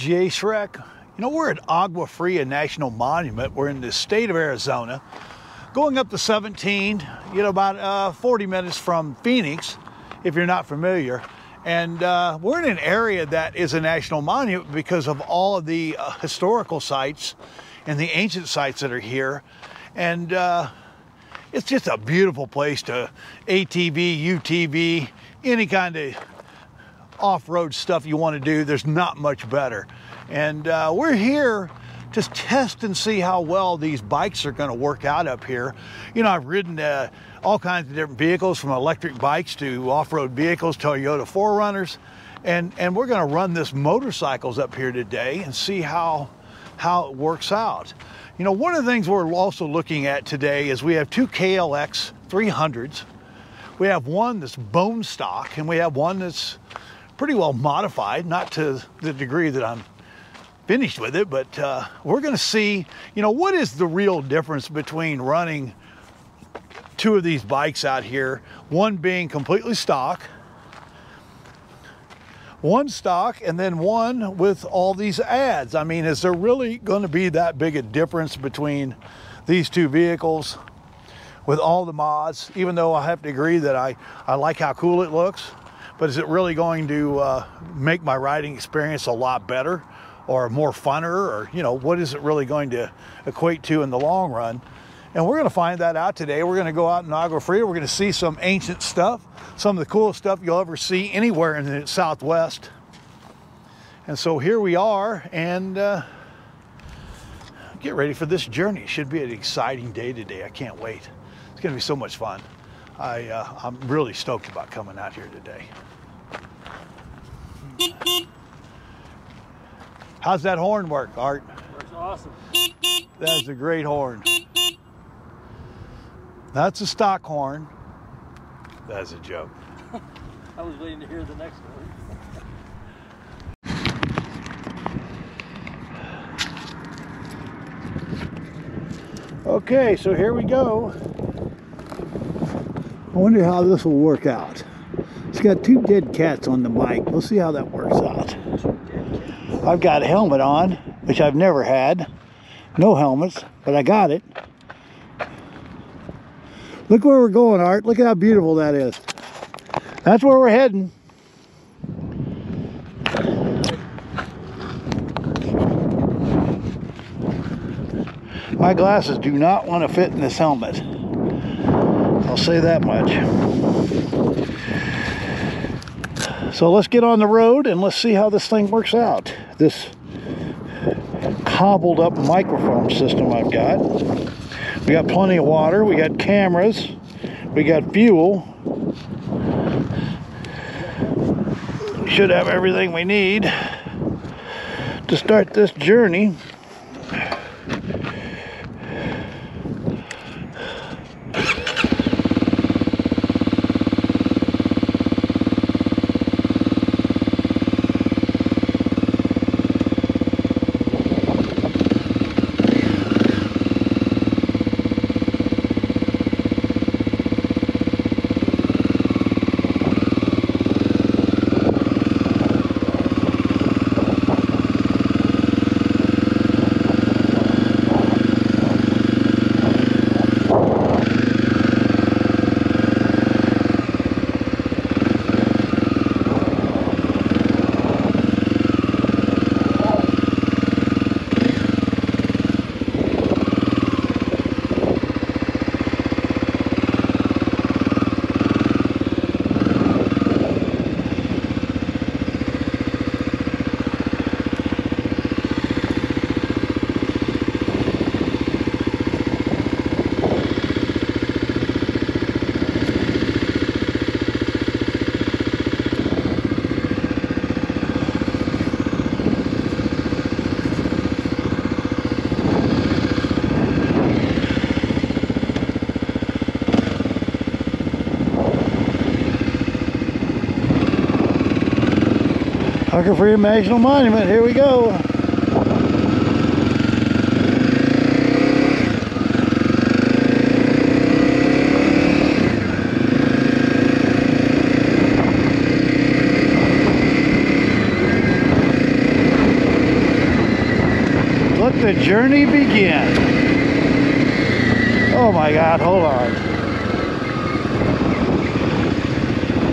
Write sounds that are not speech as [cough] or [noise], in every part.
Jay Shrek. You know, we're at Agua Fria National Monument. We're in the state of Arizona, going up to 17, you know, about uh, 40 minutes from Phoenix, if you're not familiar. And uh, we're in an area that is a national monument because of all of the uh, historical sites and the ancient sites that are here. And uh, it's just a beautiful place to ATV, UTV, any kind of off-road stuff you want to do. There's not much better. And uh, we're here to test and see how well these bikes are going to work out up here. You know, I've ridden uh, all kinds of different vehicles from electric bikes to off-road vehicles, Toyota 4Runners. And, and we're going to run this motorcycles up here today and see how, how it works out. You know, one of the things we're also looking at today is we have two KLX 300s. We have one that's bone stock and we have one that's pretty well modified, not to the degree that I'm finished with it, but uh, we're gonna see, you know, what is the real difference between running two of these bikes out here, one being completely stock, one stock, and then one with all these ads. I mean, is there really gonna be that big a difference between these two vehicles with all the mods, even though I have to agree that I, I like how cool it looks but is it really going to uh, make my riding experience a lot better or more funner or you know what is it really going to equate to in the long run? And we're going to find that out today. We're going to go out in Agua Fria we're going to see some ancient stuff some of the coolest stuff you'll ever see anywhere in the southwest. And so here we are and uh, get ready for this journey. It should be an exciting day today. I can't wait. It's going to be so much fun. I, uh, I'm really stoked about coming out here today. How's that horn work, Art? Works awesome. That's a great horn. That's a stock horn. That's a joke. [laughs] I was waiting to hear the next one. Okay, so here we go. I wonder how this will work out. It's got two dead cats on the bike. We'll see how that works out. I've got a helmet on, which I've never had. No helmets, but I got it. Look where we're going, Art. Look at how beautiful that is. That's where we're heading. My glasses do not want to fit in this helmet. I'll say that much. So let's get on the road and let's see how this thing works out. This cobbled up microphone system I've got. We got plenty of water, we got cameras, we got fuel. should have everything we need to start this journey. Agua Fria National Monument, here we go. Let the journey begin. Oh my God, hold on.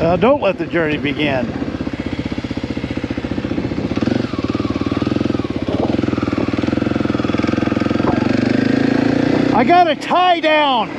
Uh, don't let the journey begin. I got a tie down.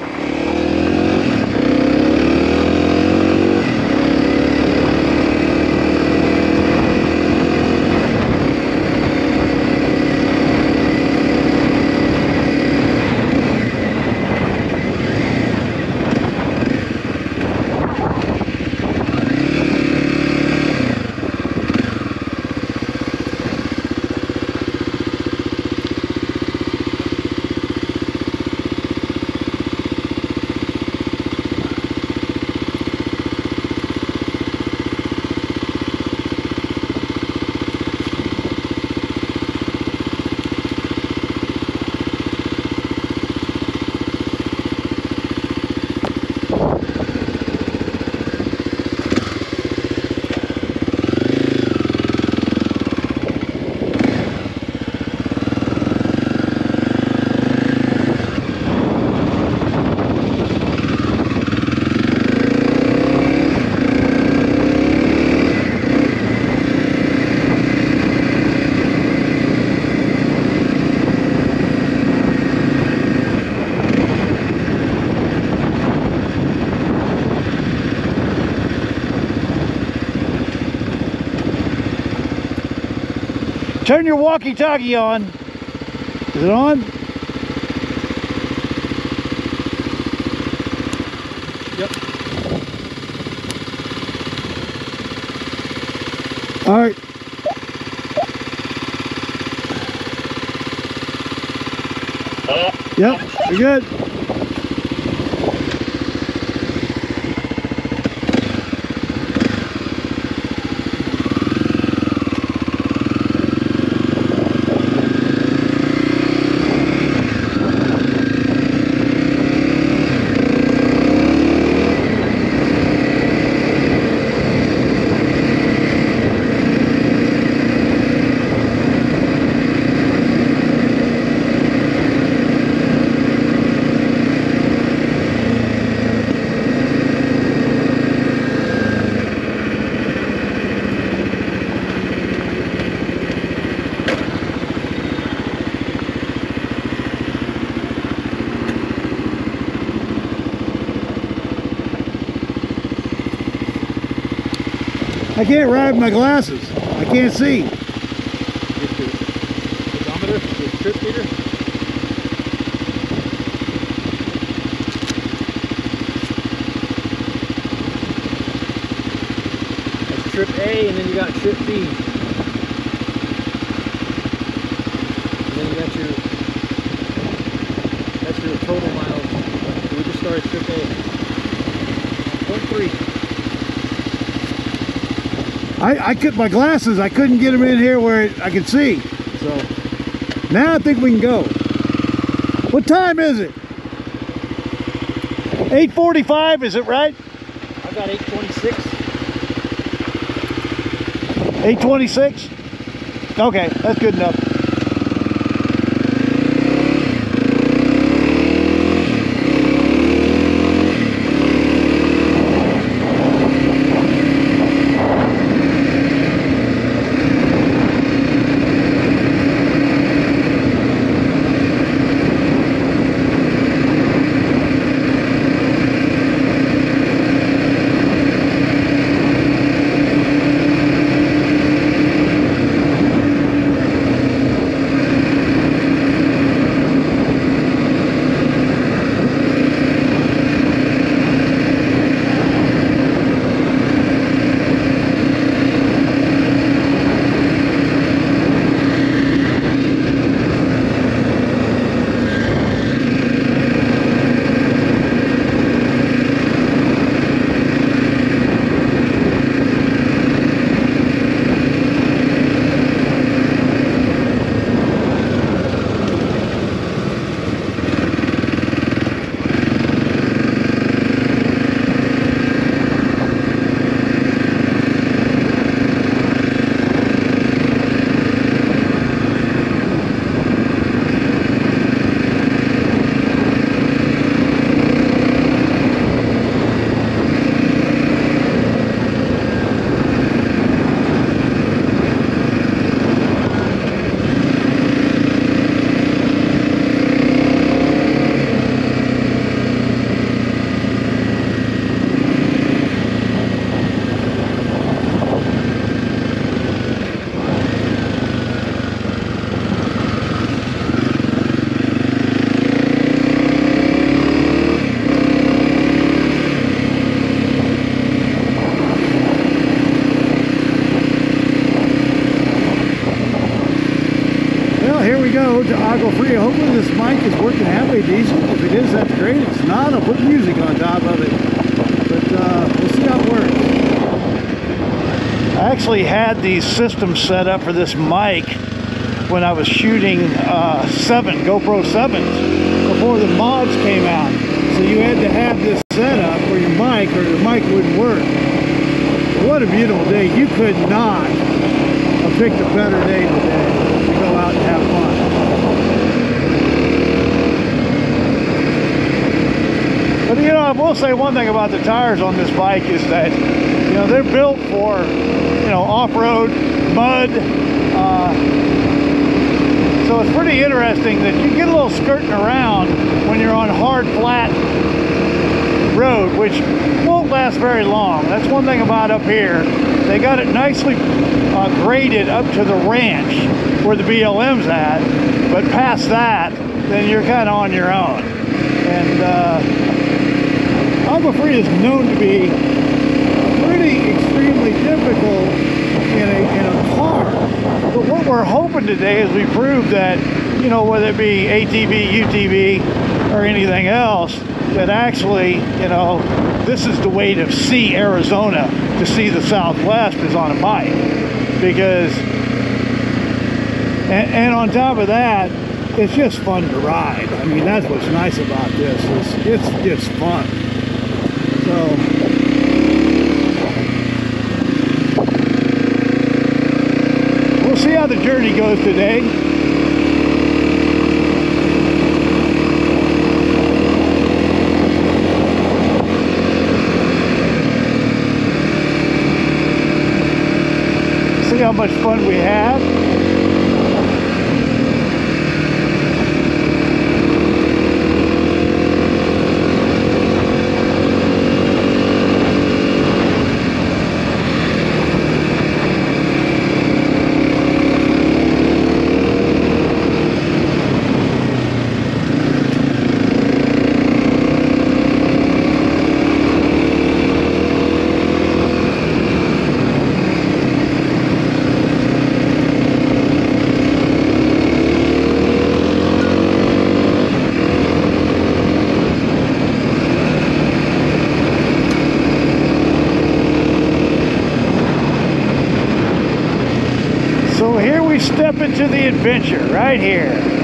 Turn your walkie-talkie on. Is it on? Yep. All right. Yep, you're good. I can't ride my glasses. I can't see. Trip meter. That's trip A, and then you got trip B. And then you got your, that's your total miles. We just started trip A. Point three. I, I could my glasses. I couldn't get them in here where I could see. So now I think we can go. What time is it? 8:45. Is it right? I got 826. 8:26. Okay, that's good enough. Hopefully this mic is working halfway decent. If it is, that's great. If it's not, I'll put music on top of it. But uh, we'll see how it works. I actually had these systems set up for this mic when I was shooting uh, seven GoPro 7s before the mods came out. So you had to have this set up for your mic or your mic wouldn't work. What a beautiful day. You could not have picked a better day today to go out and have You know, I will say one thing about the tires on this bike is that, you know, they're built for, you know, off-road, mud, uh, so it's pretty interesting that you get a little skirting around when you're on hard, flat road, which won't last very long. That's one thing about up here. They got it nicely uh, graded up to the ranch where the BLM's at, but past that, then you're kind of on your own. And uh, Agua Fria is known to be pretty extremely difficult in a, in a car. But what we're hoping today is we prove that, you know, whether it be ATV, UTV, or anything else, that actually, you know, this is the way to see Arizona, to see the Southwest is on a bike. Because, and, and on top of that, it's just fun to ride. I mean, that's what's nice about this. Is it's just fun. So, we'll see how the journey goes today. See how much fun we have. So here we into the adventure right here.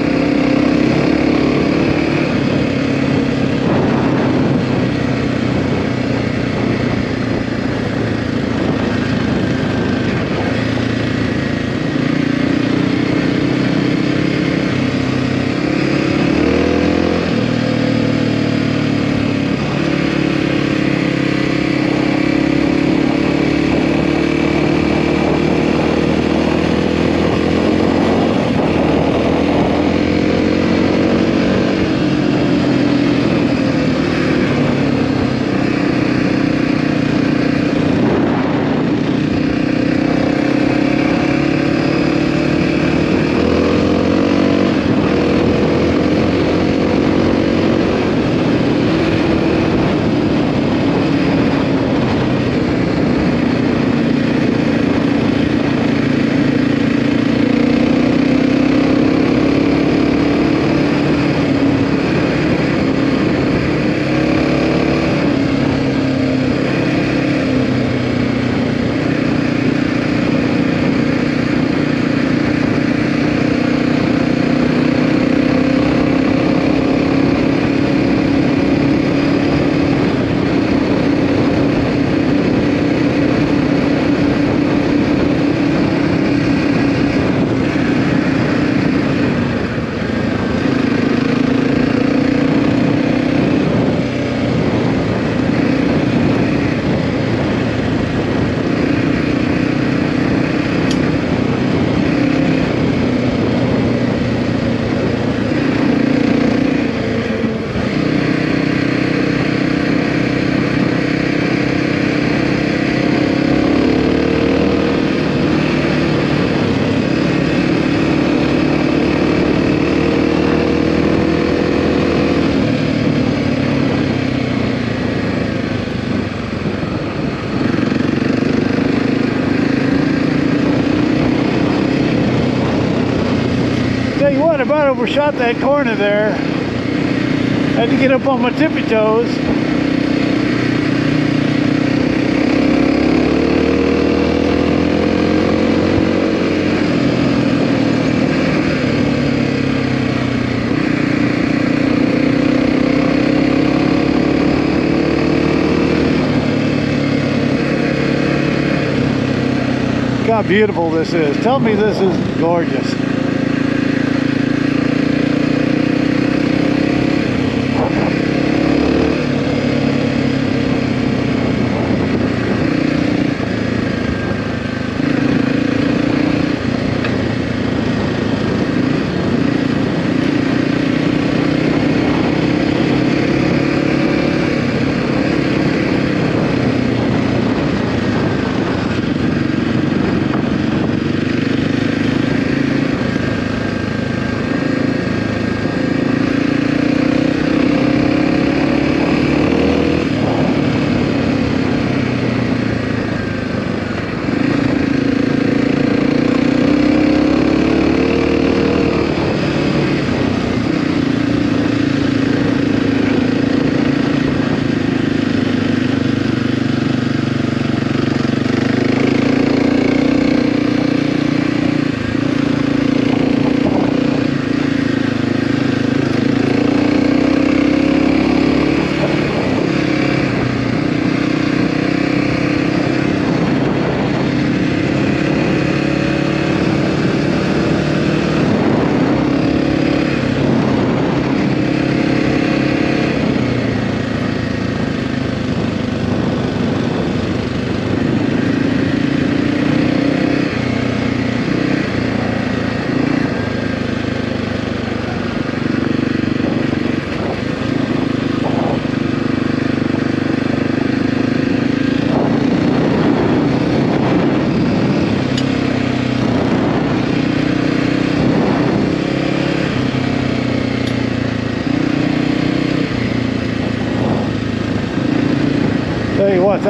Overshot that corner there. Had to get up on my tippy toes. How beautiful this is. Tell me this is gorgeous.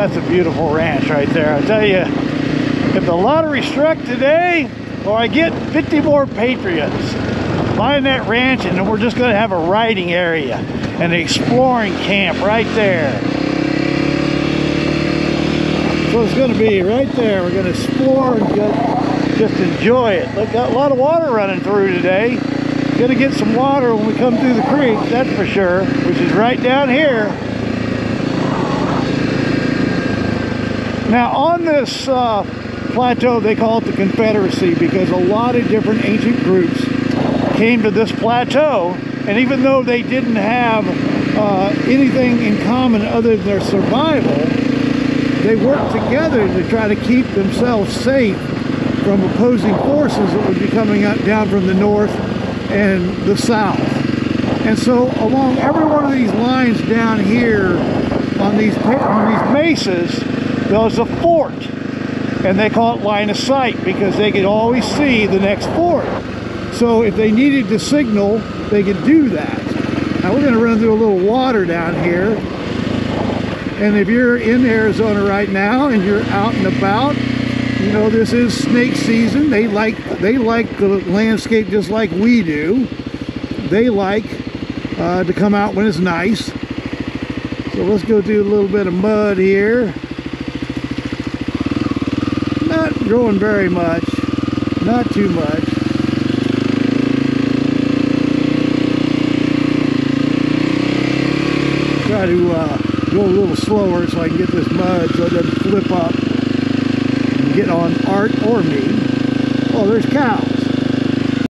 That's a beautiful ranch right there. I tell you, if the lottery struck today, or I get 50 more Patreons buying that ranch, and we're just going to have a riding area and an exploring camp right there. So it's going to be right there. We're going to explore and just, just enjoy it. Look, got a lot of water running through today. To get some water when we come through the creek, that's for sure, which is right down here. Now on this uh, plateau, they call it the Confederacy because a lot of different ancient groups came to this plateau, and even though they didn't have uh, anything in common other than their survival, they worked together to try to keep themselves safe from opposing forces that would be coming out down from the north and the south. And so along every one of these lines down here on these on these mesas, there's a fort. And they call it line of sight because they could always see the next fort. So if they needed to signal, they could do that. Now we're going to run through a little water down here. And if you're in Arizona right now and you're out and about, you know this is snake season. They like they like the landscape just like we do. They like uh, to come out when it's nice. So let's go do a little bit of mud here. Not growing very much, not too much. Try to uh, go a little slower so I can get this mud so it doesn't flip up and get on Art or me. Oh, there's cows.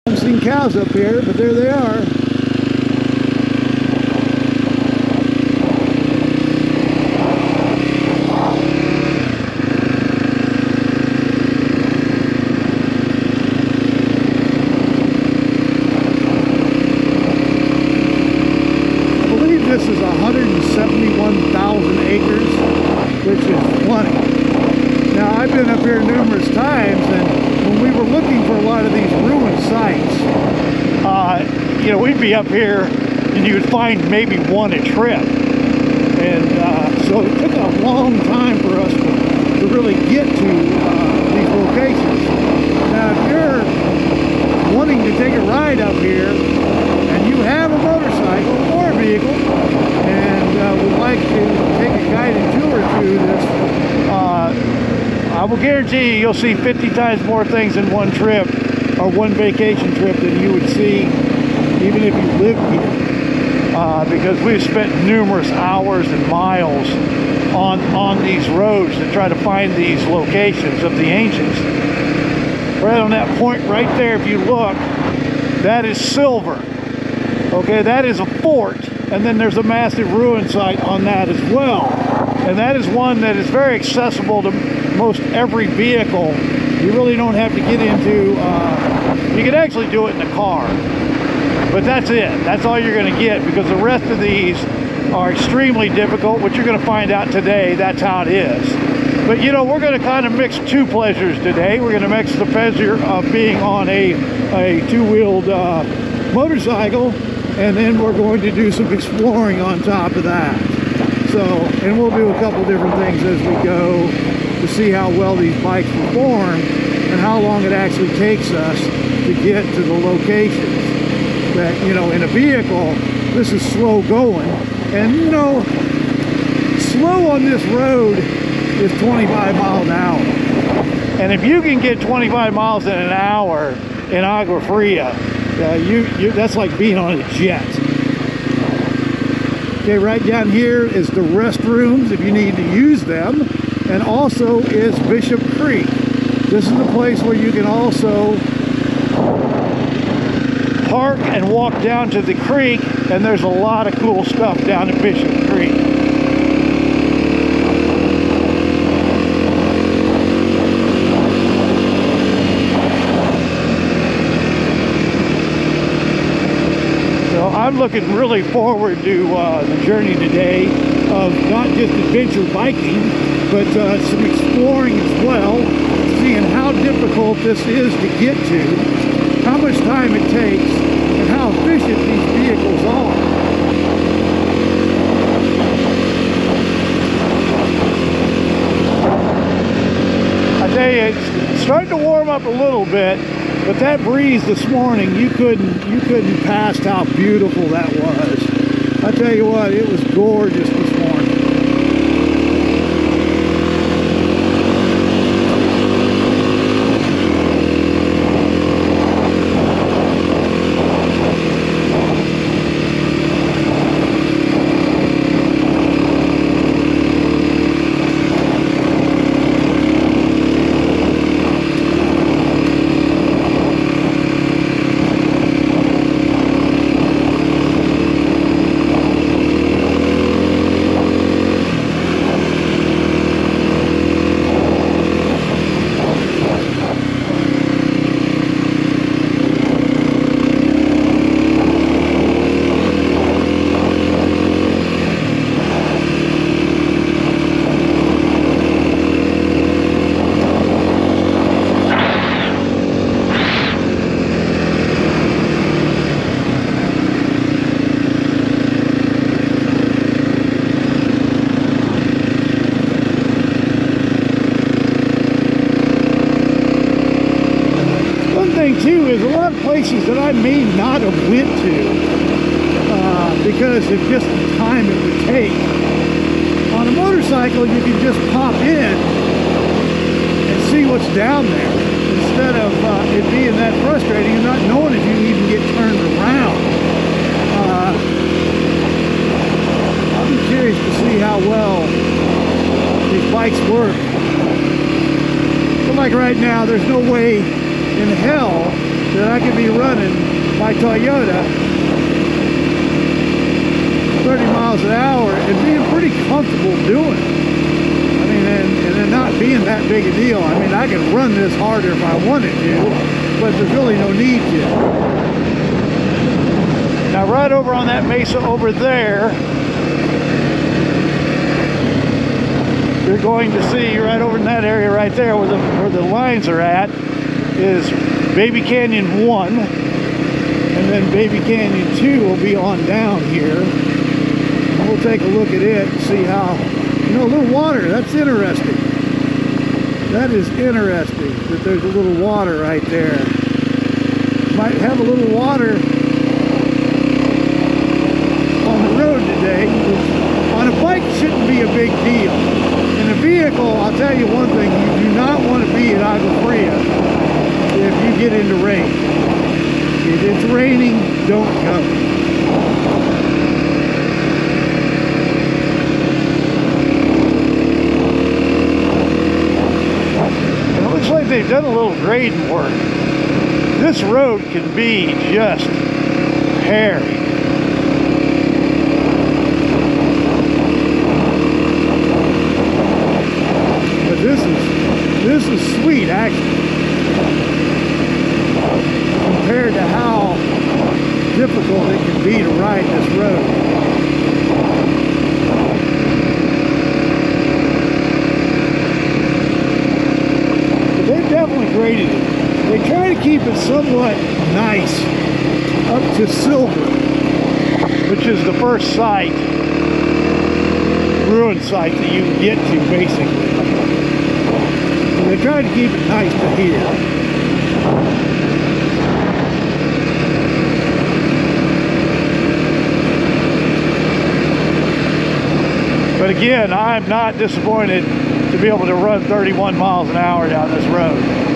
I haven't seen cows up here, but there they are. I believe this is 171,000 acres, which is plenty. Now, I've been up here numerous times, and when we were looking for a lot of these ruined sites, uh, you know, we'd up here and you would find maybe one a trip. And uh, so it took a long time for us to, to really get to uh, these locations. Now, if you're wanting to take a ride up here and you have a motorcycle or a vehicle and uh, would like to take a guided tour through this, uh, I will guarantee you you'll see 50 times more things in one trip or one vacation trip than you would see even if you live here. Uh, because we've spent numerous hours and miles on on these roads to try to find these locations of the ancients. Right on that point right there, if you look, that is silver. Okay, that is a fort, and then there's a massive ruin site on that as well. And that is one that is very accessible to most every vehicle. You really don't have to get into, uh, you can actually do it in a car. But that's it. That's all you're going to get because the rest of these are extremely difficult, which you're going to find out today. That's how it is. But you know, we're going to kind of mix two pleasures today. We're going to mix the pleasure of being on a, a two-wheeled uh, motorcycle, and then we're going to do some exploring on top of that. So, and we'll do a couple different things as we go to see how well these bikes perform and how long it actually takes us to get to the locations. That, you know, in a vehicle, this is slow going, and you know, slow on this road is 25 miles an hour. And if you can get 25 miles in an hour in Agua Fria, uh, you, you, that's like being on a jet. Okay, right down here is the restrooms if you need to use them, and also is Bishop Creek. This is the place where you can also park and walk down to the creek and there's a lot of cool stuff down at Bishop Creek. So I'm looking really forward to uh, the journey today of not just adventure biking, but uh, some exploring as well, seeing how difficult this is to get to, much time it takes, and how efficient these vehicles are. I tell you, it's starting to warm up a little bit, but that breeze this morning, you couldn't you couldn't pass how beautiful that was. I tell you what, it was gorgeous this morning. One thing too is a lot of places that I may not have went to uh, because of just the time it would take. On a motorcycle, you can just pop in and see what's down there instead of uh, it being that frustrating and not knowing if you even get turned around. Uh, I'll be curious to see how well these bikes work. But like right now, there's no way in hell that I could be running my Toyota 30 miles an hour and being pretty comfortable doing. I mean, and, and then not being that big a deal. I mean, I could run this harder if I wanted to, but there's really no need to. Now, right over on that mesa over there, you're going to see right over in that area right there where the, where the lines are at is Baby Canyon 1 and then Baby Canyon 2 will be on down here we'll take a look at it and see how you know a little water that's interesting that is interesting that there's a little water right there might have a little water on the road today. On a bike shouldn't be a big deal. In a vehicle, I'll tell you one thing, you do not want to be at Agua Fria if you get into rain. If it's raining, don't go. It looks like they've done a little grading work. This road can be just hairy. But this is this is sweet actually. Compared to how difficult it can be to ride this road. Graded it. They try to keep it somewhat nice up to silver, which is the first site, ruin site that you can get to basically. So they try to keep it nice to here. But again, I'm not disappointed to be able to run 31 miles an hour down this road.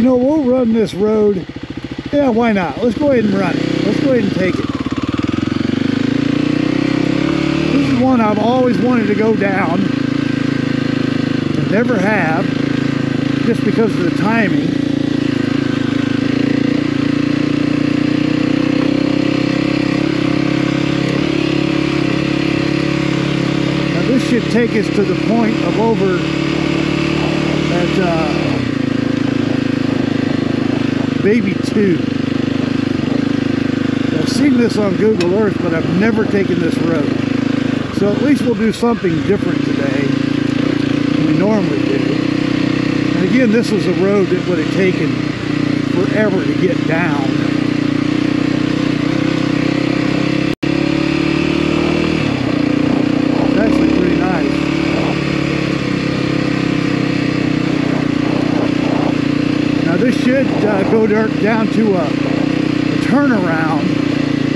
You know, we'll run this road. Yeah, why not? Let's go ahead and run it. Let's go ahead and take it. This is one I've always wanted to go down. and never have, just because of the timing. Now this should take us to the point of over at uh, Baby 2. I've seen this on Google Earth, but I've never taken this road. So at least we'll do something different today than we normally do. And again, this was a road that would have taken forever to get down. It's actually pretty nice. Now this should uh, go down to a, a turnaround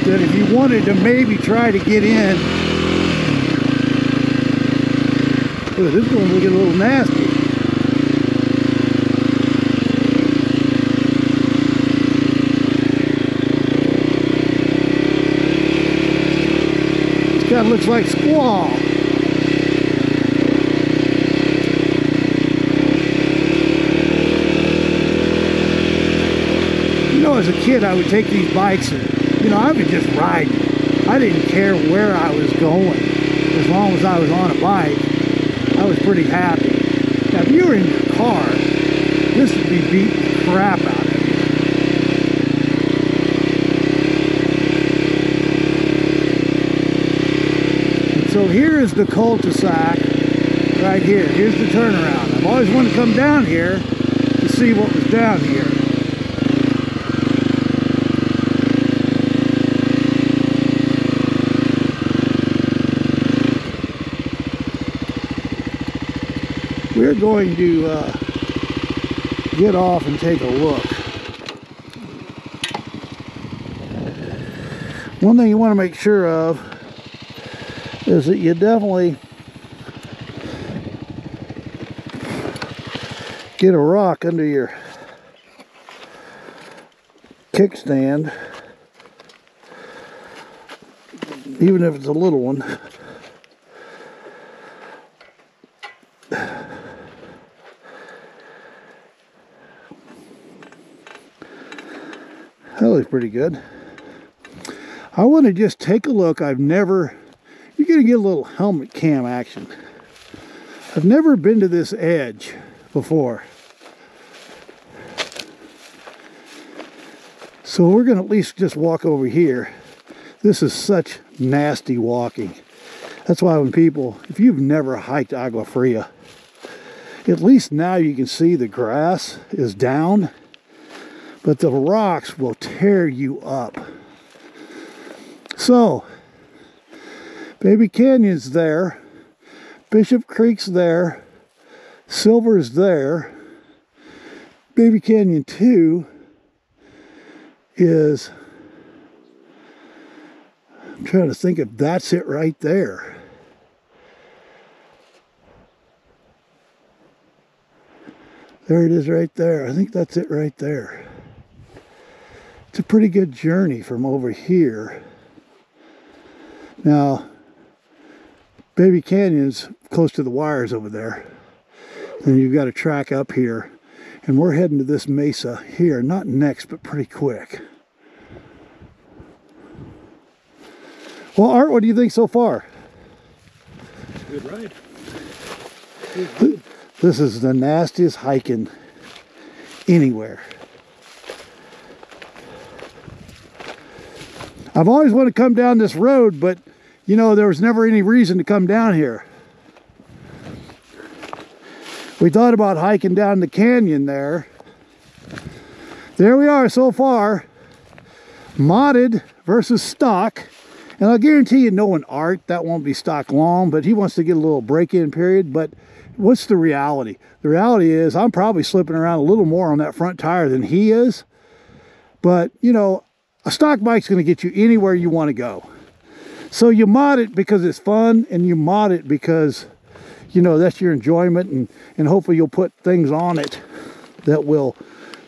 that if you wanted to maybe try to get in, Ooh, this one's looking a little nasty. Guy looks like squall. You know, as a kid, I would take these bikes and, you know, I would just ride. I didn't care where I was going. As long as I was on a bike, I was pretty happy. Now, if you were in your car, this would be beating the crap out of you. So here is the cul-de-sac right here. Here's the turnaround. I've always wanted to come down here to see what was down here. We're going to uh, get off and take a look. One thing you want to make sure of is that you definitely get a rock under your kickstand, even if it's a little one. Pretty good. I want to just take a look. I've never, you're going to get a little helmet cam action. I've never been to this edge before. So we're going to at least just walk over here. This is such nasty walking. That's why when people, if you've never hiked Agua Fria, at least now you can see the grass is down, but the rocks will tear you up. So, Baby Canyon's there, Bishop Creek's there, Silver's there, Baby Canyon 2 is, I'm trying to think if that's it right there. There it is right there. I think that's it right there. It's a pretty good journey from over here. Now, Baby Canyon's close to the wires over there. And you've got a track up here. And we're heading to this mesa here, not next, but pretty quick. Well, Art, what do you think so far? Good ride. This is the nastiest hiking anywhere. I've always wanted to come down this road, but you know, there was never any reason to come down here. We thought about hiking down the canyon there. There we are so far. Modded versus stock. And I'll guarantee you knowing Art, that won't be stock long, but he wants to get a little break-in period. But what's the reality? The reality is I'm probably slipping around a little more on that front tire than he is. But, you know, a stock bike's going to get you anywhere you want to go. So you mod it because it's fun and you mod it because, you know, that's your enjoyment and, and hopefully you'll put things on it that will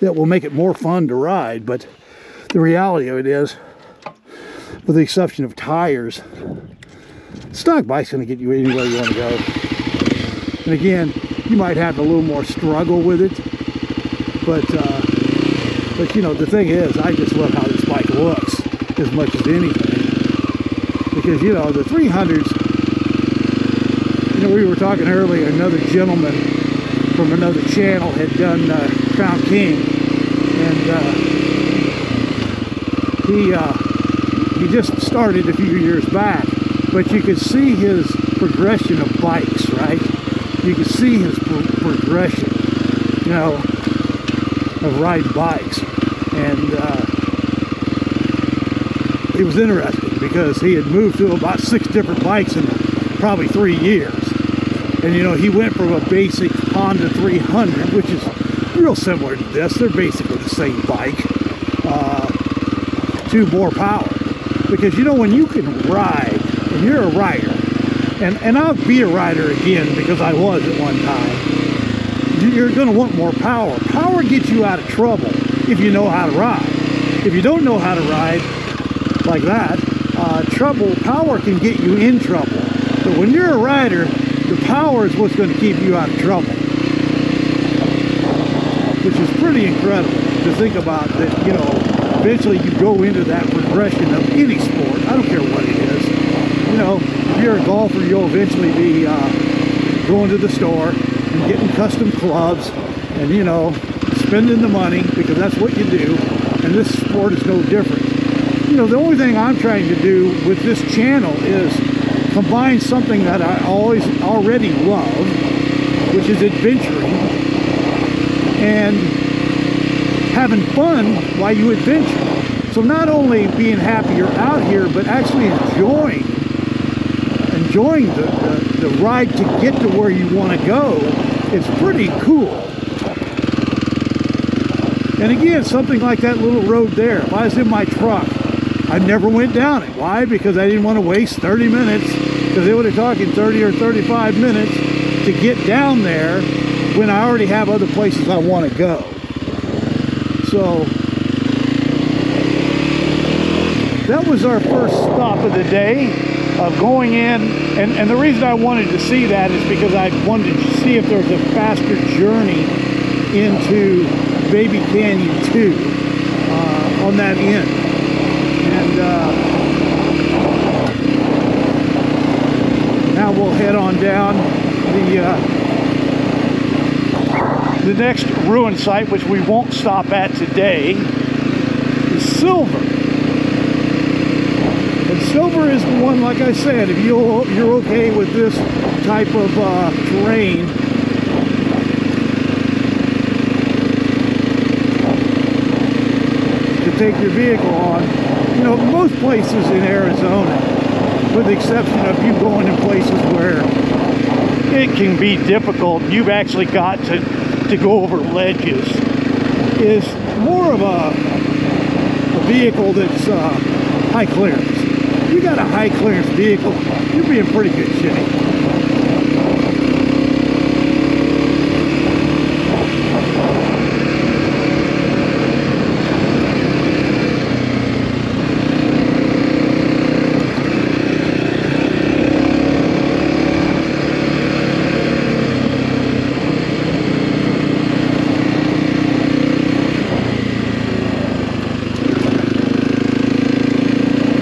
that will make it more fun to ride. But the reality of it is, with the exception of tires, stock bike's going to get you anywhere you want to go. And again, you might have a little more struggle with it, but uh, but you know the thing is, I just love how bike looks as much as anything. Because you know the 300s. You know we were talking earlier. Another gentleman from another channel had done uh, Crown King, and uh, he uh, he just started a few years back. But you could see his progression of bikes, right? You can see his pro progression, you know, of riding bikes, and uh, was interesting because he had moved to about six different bikes in probably three years. And you know, he went from a basic Honda 300, which is real similar to this. They're basically the same bike, uh, to more power. Because you know, when you can ride, and you're a rider, and, and I'll be a rider again because I was at one time, you're going to want more power. Power gets you out of trouble if you know how to ride. If you don't know how to ride like that, uh, trouble, power can get you in trouble. But when you're a rider, the power is what's going to keep you out of trouble. Which is pretty incredible to think about that, you know, eventually you go into that progression of any sport. I don't care what it is. You know, if you're a golfer, you'll eventually be uh, going to the store and getting custom clubs and, you know, spending the money because that's what you do. And this sport is no different. You know, the only thing I'm trying to do with this channel is combine something that I always already love, which is adventuring, and having fun while you adventure. So not only being happy you're out here, but actually enjoying enjoying the, the, the ride to get to where you want to go. It's pretty cool. And again, something like that little road there, if I was in my truck, I never went down it. Why? Because I didn't want to waste 30 minutes, because they would have talking 30 or 35 minutes to get down there when I already have other places I want to go. So that was our first stop of the day of going in and, and the reason I wanted to see that is because I wanted to see if there was a faster journey into Baby Canyon 2 uh, on that end. Uh, now we'll head on down the uh, the next ruin site, which we won't stop at today, is Silver. And Silver is the one, like I said, if you you're okay with this type of uh, terrain, take your vehicle on. You know, most places in Arizona, with the exception of you going in places where it can be difficult, you've actually got to, to go over ledges, is more of a, a vehicle that's uh, high clearance. You got a high clearance vehicle, you'll be in pretty good shape.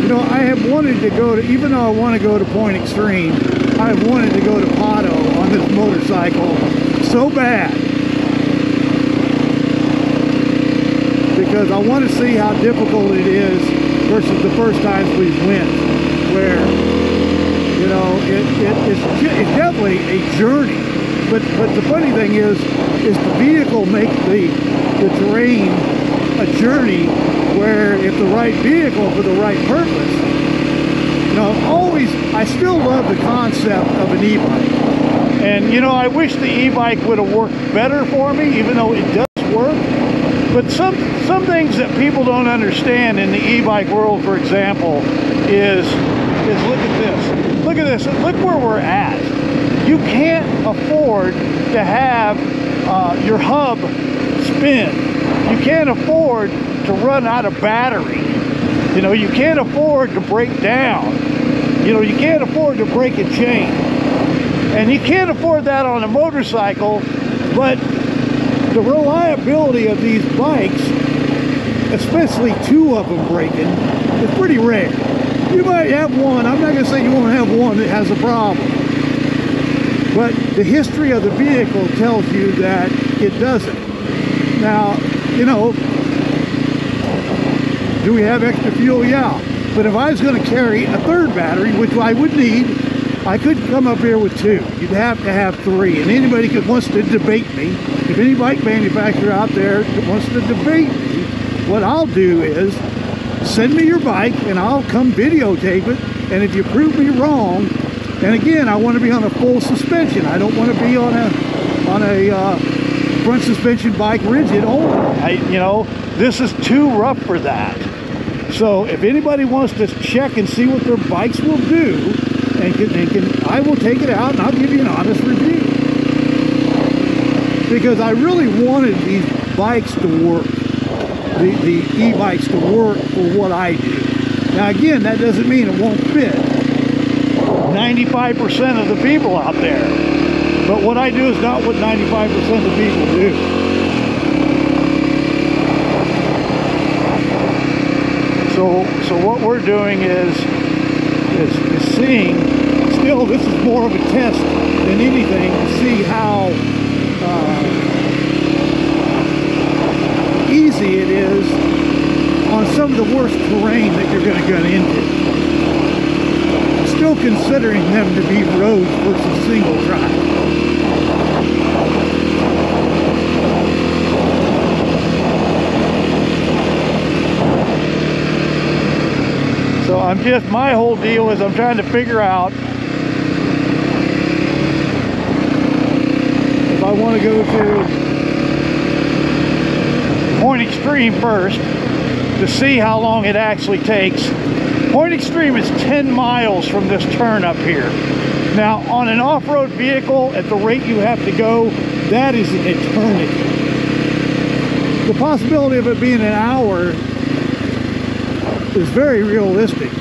You know, I have wanted to go to, even though I want to go to Point Extreme, I wanted to go to Pato on this motorcycle so bad. Because I want to see how difficult it is versus the first times we went, where, you know, it, it, it's, it's definitely a journey. But, but the funny thing is, is the vehicle make the, the terrain a journey where if the right vehicle for the right purpose, you know, always, I still love the concept of an e-bike. And, you know, I wish the e-bike would have worked better for me, even though it does work. But some, some things that people don't understand in the e-bike world, for example, is, is look at this. Look at this. Look where we're at. You can't afford to have uh, your hub spin. You can't afford to run out of battery. You know, you can't afford to break down. You know, you can't afford to break a chain. And you can't afford that on a motorcycle, but the reliability of these bikes, especially two of them breaking, is pretty rare. You might have one, I'm not going to say you won't have one that has a problem. But the history of the vehicle tells you that it doesn't. Now, you know, do we have extra fuel? Yeah. But if I was going to carry a third battery, which I would need, I could come up here with two. You'd have to have three. And anybody that wants to debate me, if any bike manufacturer out there wants to debate me, what I'll do is send me your bike and I'll come videotape it. And if you prove me wrong, and again, I want to be on a full suspension. I don't want to be on a on a uh, front suspension bike rigid only. I, you know, this is too rough for that. So if anybody wants to check and see what their bikes will do, and can, and can I will take it out and I'll give you an honest review. Because I really wanted these bikes to work, the, the e-bikes to work for what I do. Now again, that doesn't mean it won't fit 95% of the people out there. But what I do is not what 95% of the people do. So, so what we're doing is, is, is seeing, still this is more of a test than anything to see how uh, easy it is on some of the worst terrain that you're going to get into. Still considering them to be roads versus single track. So I'm just, my whole deal is I'm trying to figure out if I want to go to Point Extreme first to see how long it actually takes. Point Extreme is 10 miles from this turn up here. Now, on an off-road vehicle, at the rate you have to go, that is an eternity. The possibility of it being an hour is very realistic.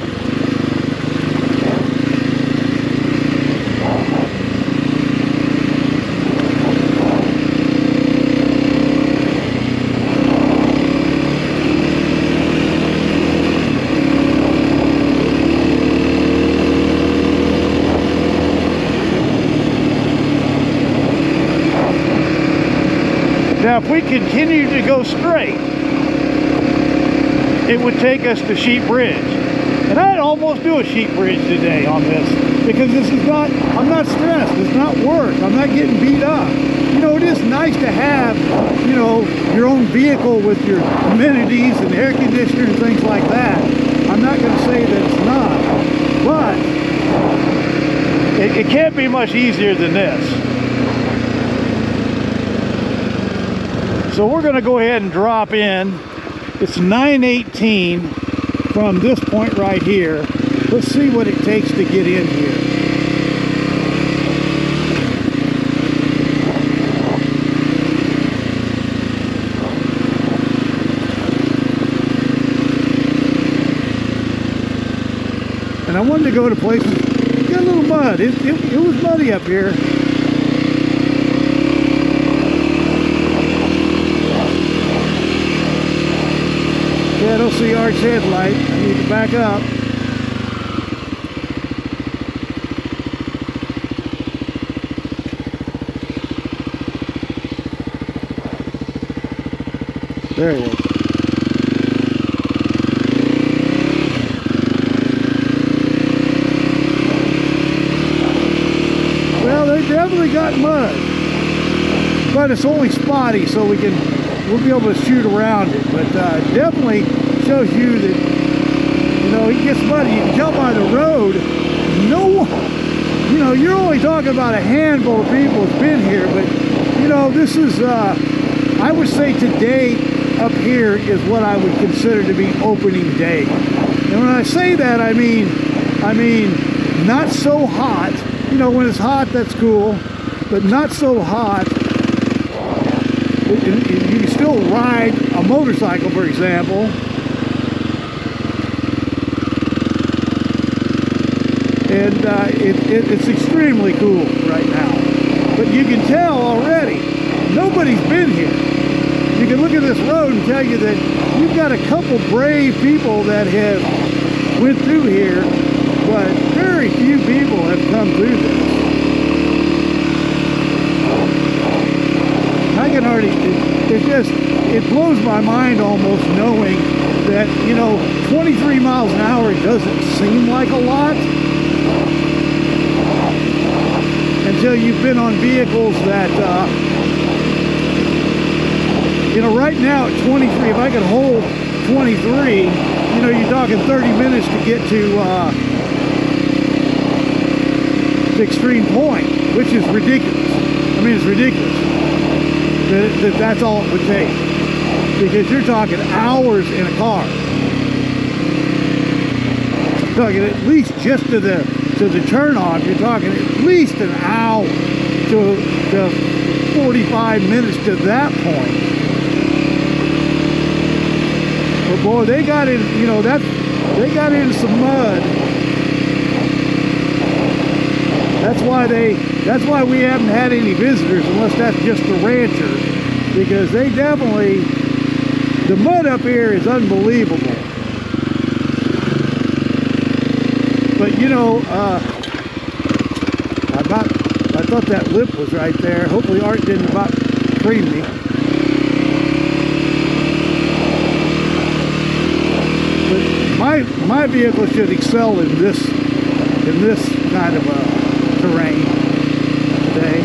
Now if we continue to go straight, it would take us to Sheep Bridge. And I'd almost do a sheep bridge today on this because this is not, I'm not stressed. It's not work. I'm not getting beat up. You know, it is nice to have, you know, your own vehicle with your amenities and air conditioner and things like that. I'm not going to say that it's not, but it, it can't be much easier than this. So we're going to go ahead and drop in. It's 918 from this point right here. Let's see what it takes to get in here. And I wanted to go to places, got a little mud. It, it, it was muddy up here. Don't see headlight. I need to back up. There it is. Well, they definitely got mud. But it's only spotty, so we can we'll be able to shoot around it. But uh, definitely shows you that you know he gets muddy. You can tell by the road. No, you know you're only talking about a handful of people that's been here, but you know this is uh, I would say today up here is what I would consider to be opening day. And when I say that, I mean I mean not so hot. You know when it's hot, that's cool, but not so hot you can still ride a motorcycle, for example. And uh, it, it, it's extremely cool right now. But you can tell already, nobody's been here. You can look at this road and tell you that you've got a couple brave people that have went through here, but very few people have come through this. I can already, it, it, just, it blows my mind almost knowing that, you know, 23 miles an hour doesn't seem like a lot until you've been on vehicles that, uh, you know, right now at 23, if I could hold 23, you know, you're talking 30 minutes to get to, uh, to Extreme Point, which is ridiculous. I mean, it's ridiculous that, that that's all it would take. Because you're talking hours in a car. Talking at least just to the to the turn off, you're talking at least an hour to, to 45 minutes to that point. But boy, they got in, you know, that they got into some mud. That's why they that's why we haven't had any visitors unless that's just the ranchers because they definitely the mud up here is unbelievable but you know uh, I about I thought that lip was right there. Hopefully Art didn't about cream me. But my my vehicle should excel in this in this kind of a terrain today.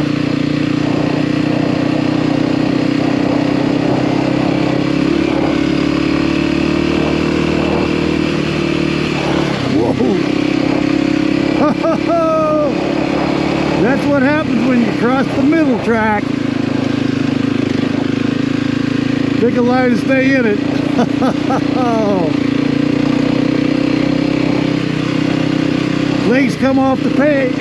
Whoa! That's what happens when you cross the middle track. Pick a line and stay in it. [laughs] Legs come off the page.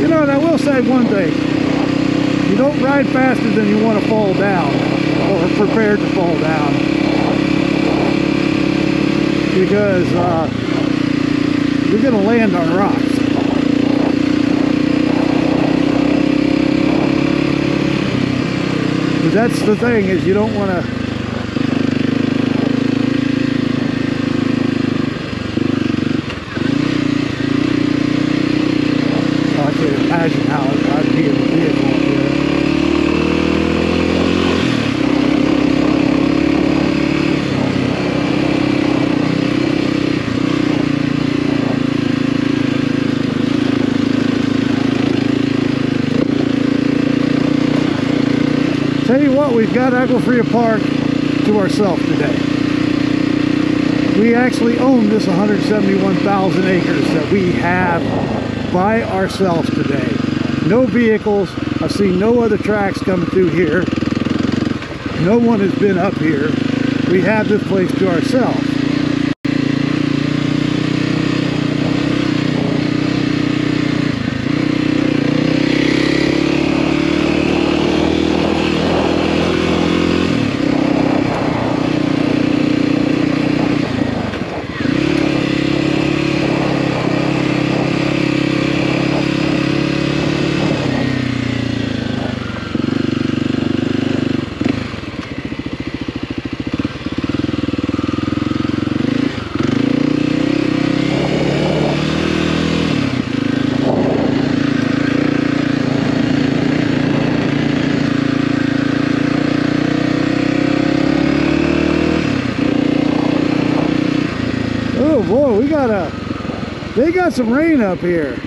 You know, and I will say one thing. You don't ride faster than you want to fall down or prepared to fall down. Because uh, you're going to land on rocks. But that's the thing is you don't want to Okay. imagine how I'd be in the vehicle up here. Tell you what, we've got Agua Fria Park to ourselves today. We actually own this 171,000 acres that we have by ourselves today. No vehicles. I've seen no other tracks coming through here. No one has been up here. We have this place to ourselves. Oh boy, we got a, they got some rain up here.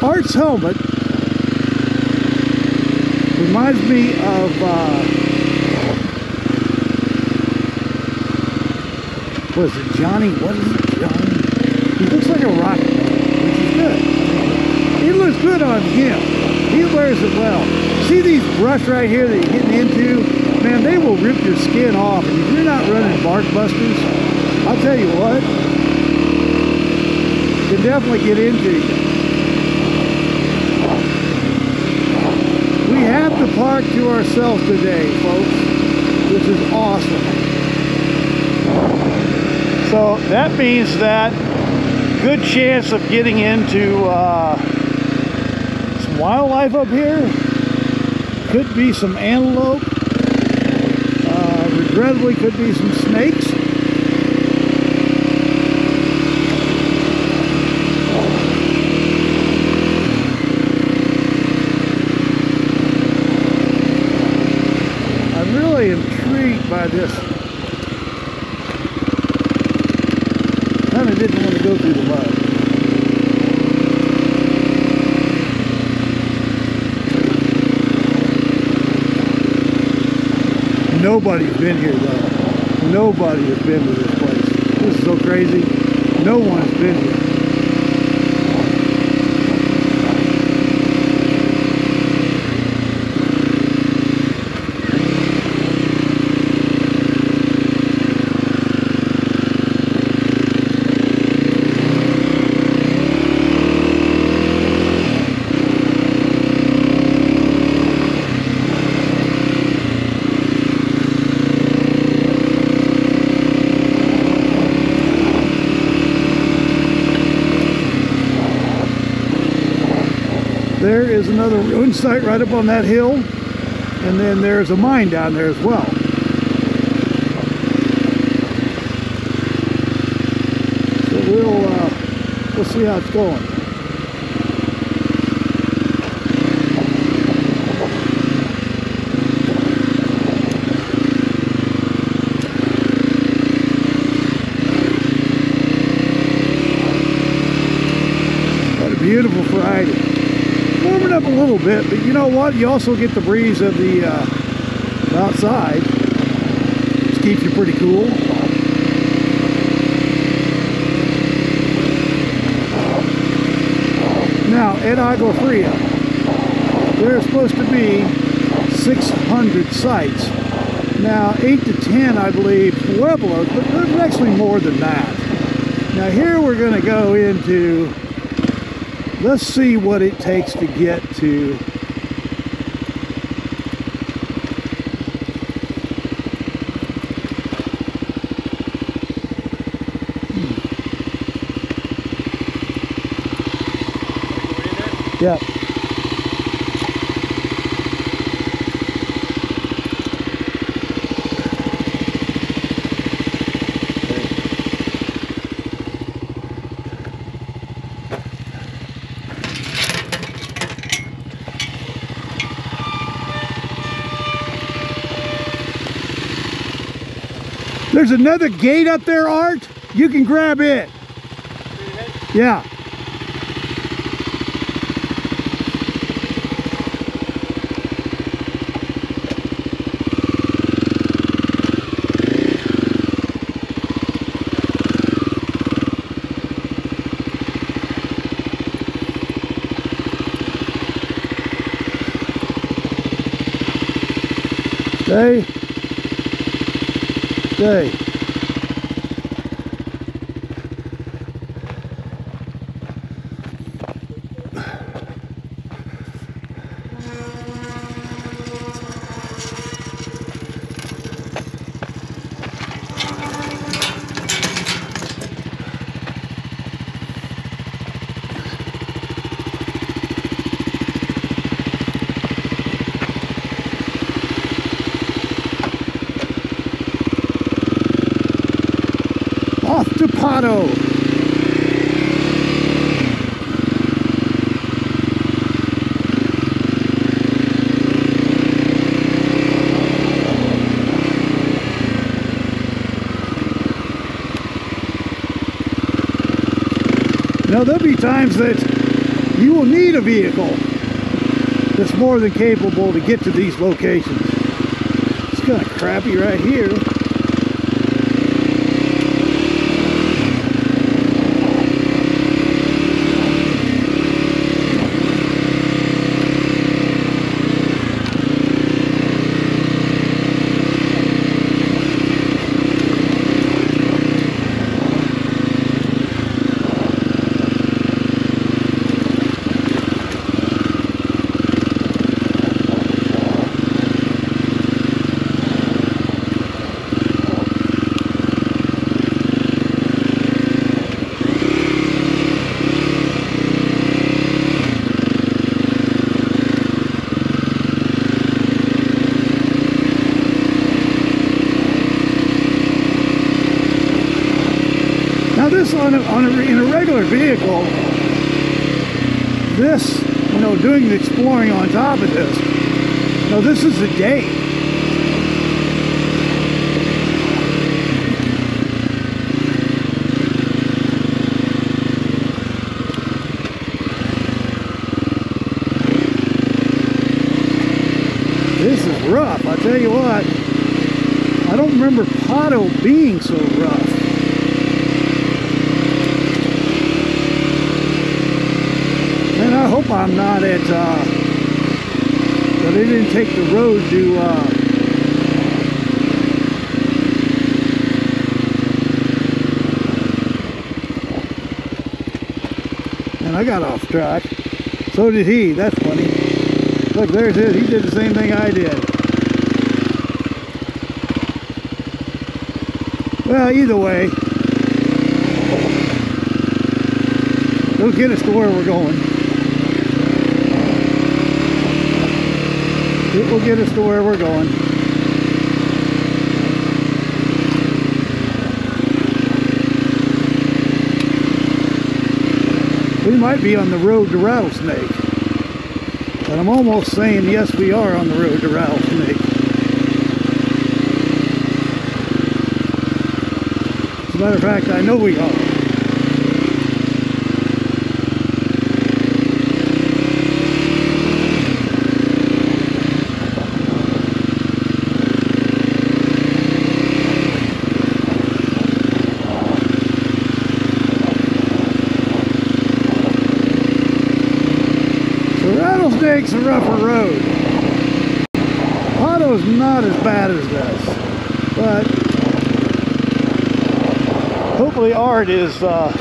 Art's helmet reminds me of uh, was it Johnny? What is it, Johnny? He looks like a rocket, which is good. It looks good on him. He wears it well. See these brush right here that you're getting into? Man, they will rip your skin off. And if you're not running bark busters, I'll tell you what, can definitely get into you. We have the park to ourselves today, folks, which is awesome. So that means that good chance of getting into uh, some wildlife up here. Could be some antelope. Uh, regrettably, could be some snakes. I'm really intrigued by this kind of didn't want to go through the mud. Nobody's been here though. Nobody has been to this place. This is so crazy. No one has been here. There is site right up on that hill. And then there's a mine down there as well. So we'll, uh, we'll see how it's going. Beautiful Friday warming up a little bit, but you know what? You also get the breeze of the uh, outside, which keeps you pretty cool. Now, at Agua Fria, there's supposed to be 600 sites. Now, 8 to 10, I believe, Pueblos, but there's actually more than that. Now, here we're going to go into let's see what it takes to get to yeah Another gate up there, Art. You can grab it. Yeah. Stay. Stay. Off to Pato. Now there'll be times that you will need a vehicle that's more than capable to get to these locations. It's kind of crappy right here. This on a, on a, in a regular vehicle, this, you know, doing the exploring on top of this, now this is a day. This is rough, I tell you what. I don't remember Pato being so rough. And I hope I'm not at, uh, that I didn't take the road to, uh, and I got off track. So did he, that's funny. Look, there's his, he did the same thing I did. Well, either way, it'll get us to where we're going. It will get us to where we're going. We might be on the road to Rattlesnake. But I'm almost saying yes, we are on the road to Rattlesnake. As a matter of fact, I know we are. So Rattlesnake's a rougher road. Pato's bad as this, but hopefully Art is uh,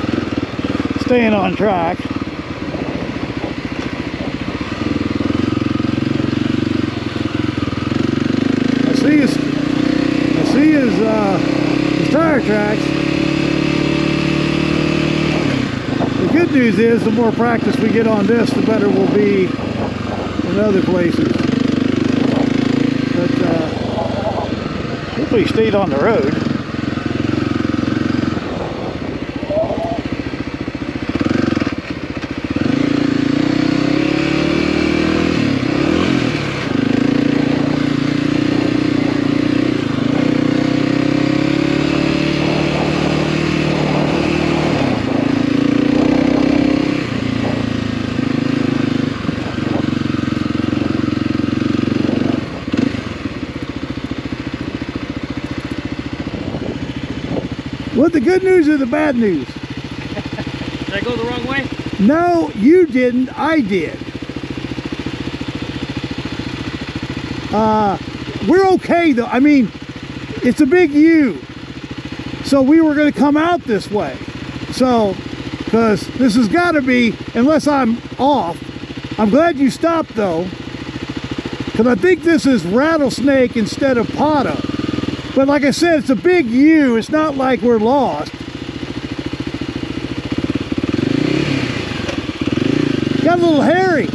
staying on track. I see his, I see his, uh, his tire tracks. The good news is the more practice we get on this, the better we'll be in other places. But uh, he stayed on the road. The good news or the bad news? Did I go the wrong way? No, you didn't. I did. Uh, we're okay though. I mean, it's a big U. So we were going to come out this way. So, because this has got to be, unless I'm off. I'm glad you stopped though. Because I think this is rattlesnake instead of Pato. But like I said, it's a big U. It's not like we're lost. Got a little hairy.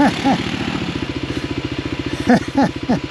I [laughs] don't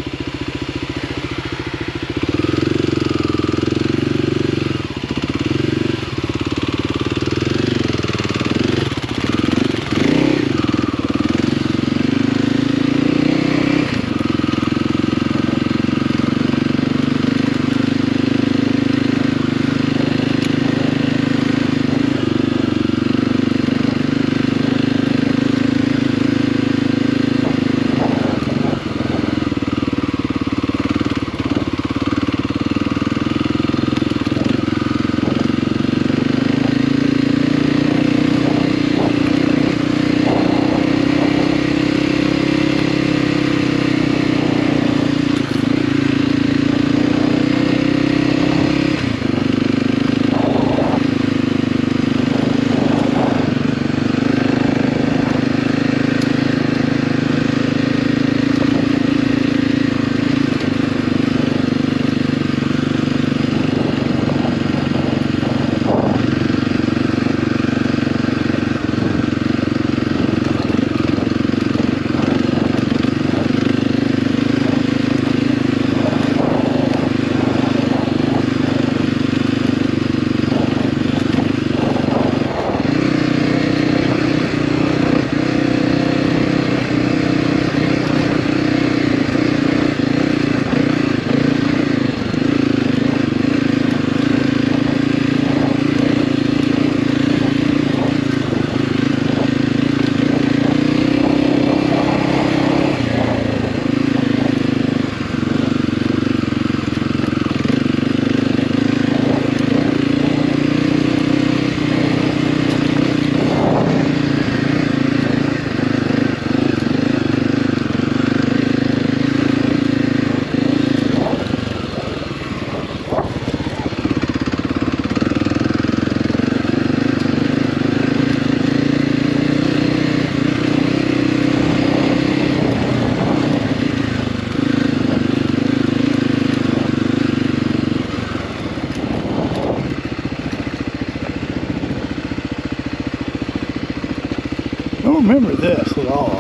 remember this at all.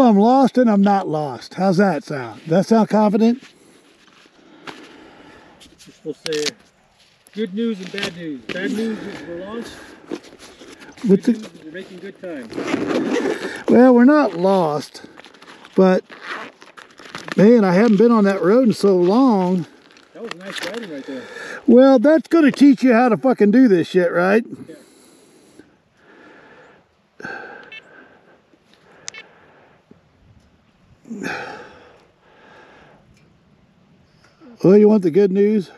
I'm lost and I'm not lost. How's that sound? That sound confident? We'll say good news and bad news. Bad news is we're launched. What's Good it? news is we're making good time. Well, we're not lost, but man, I haven't been on that road in so long. That was nice riding right there. Well, that's going to teach you how to fucking do this shit, right? Yeah. Well, you want the good news?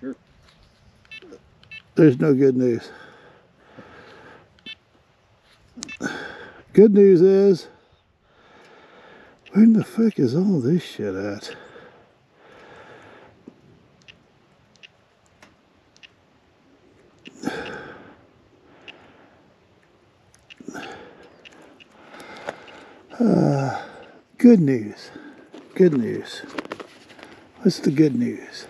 Sure. There's no good news. Good news is, where the fuck is all this shit at? Uh, good news. Good news. What's the good news?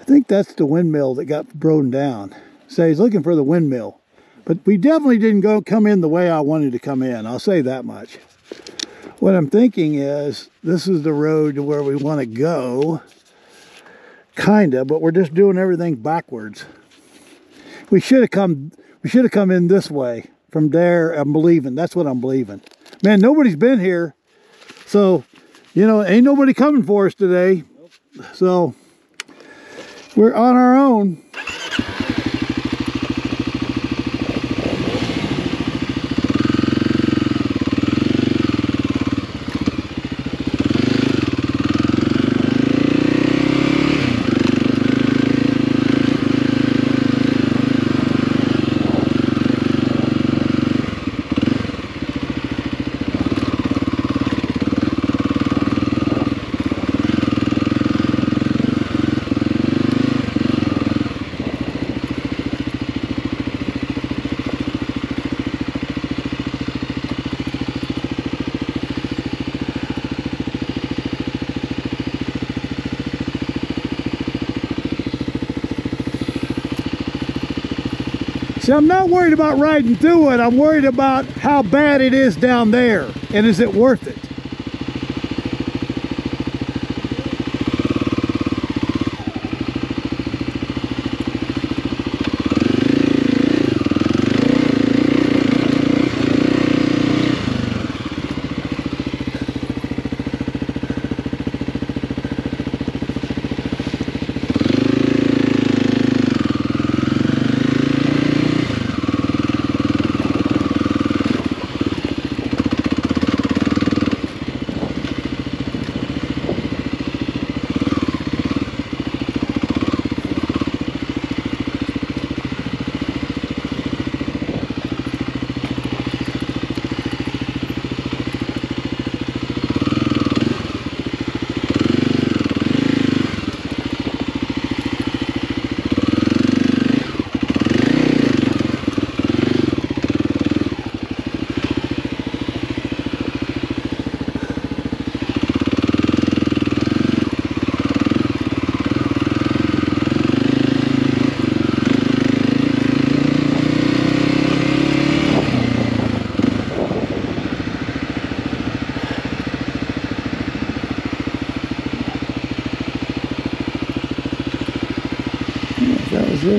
I think that's the windmill that got broken down. So he's looking for the windmill. But we definitely didn't go come in the way I wanted to come in. I'll say that much. What I'm thinking is this is the road to where we want to go. Kinda, but we're just doing everything backwards. We should have come we should have come in this way from there. I'm believing. That's what I'm believing. Man, nobody's been here. So, you know, ain't nobody coming for us today. So, we're on our own. See, I'm not worried about riding through it. I'm worried about how bad it is down there. And is it worth it?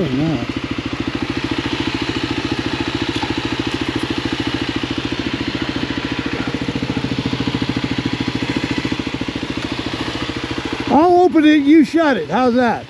That or not. I'll open it, you shut it. How's that?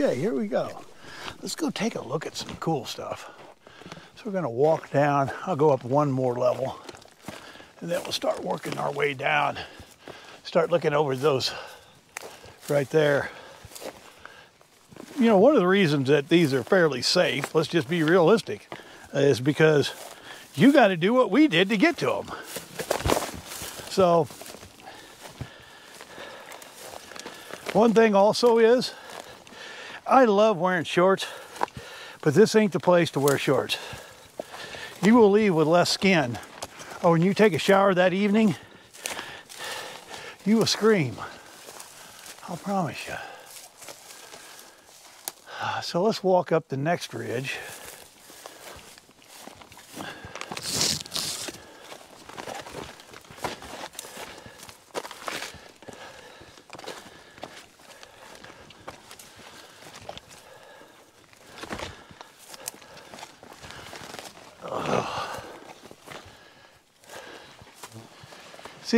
Okay, here we go. Let's go take a look at some cool stuff. So we're gonna walk down. I'll go up one more level and then we'll start working our way down. Start looking over those right there. You know, one of the reasons that these are fairly safe, let's just be realistic, is because you got to do what we did to get to them. So, one thing also is, I love wearing shorts, but this ain't the place to wear shorts. You will leave with less skin. Oh, or when you take a shower that evening, you will scream. I'll promise you. [sighs] So let's walk up the next ridge.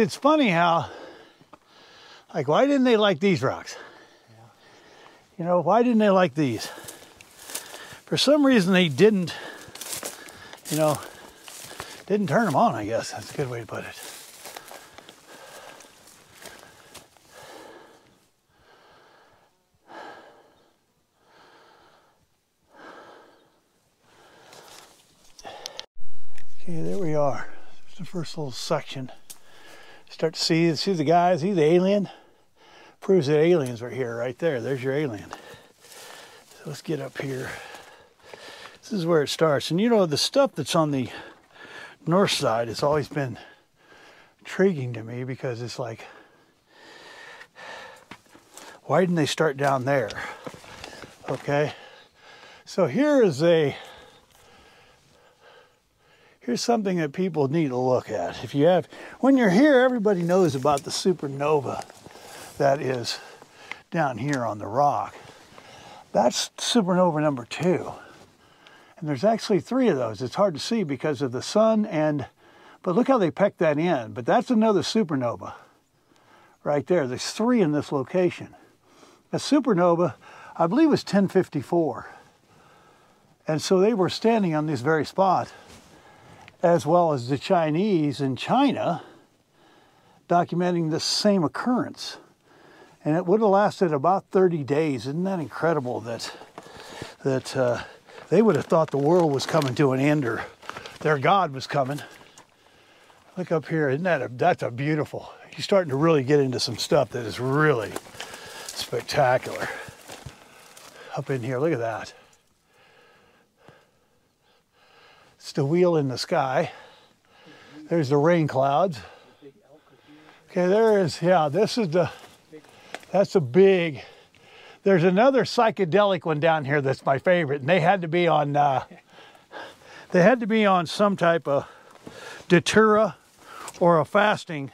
See, it's funny how, like, why didn't they like these rocks? You know, why didn't they like these? For some reason, they didn't, you know, didn't turn them on, I guess. That's a good way to put it. Okay, there we are. There's the first little section start to see see the guys, see the alien. Proves that aliens are here right there. There's your alien. So let's get up here. This is where it starts. And you know, the stuff that's on the north side has always been intriguing to me because it's like, why didn't they start down there? Okay. So here is a here's something that people need to look at. If you have, when you're here, everybody knows about the supernova that is down here on the rock. That's supernova number two. And there's actually three of those. It's hard to see because of the sun and, but look how they pecked that in. But that's another supernova right there. There's three in this location. A supernova, I believe, was 1054. And so they were standing on this very spot as well as the Chinese in China documenting the same occurrence. And it would have lasted about 30 days. Isn't that incredible that, that uh, they would have thought the world was coming to an end or their God was coming. Look up here, isn't that a, that's a beautiful, you're starting to really get into some stuff that is really spectacular. Up in here, look at that. It's the wheel in the sky. There's the rain clouds. Okay, there is, yeah, this is the, that's a big, there's another psychedelic one down here that's my favorite, and they had to be on, uh, they had to be on some type of datura or a fasting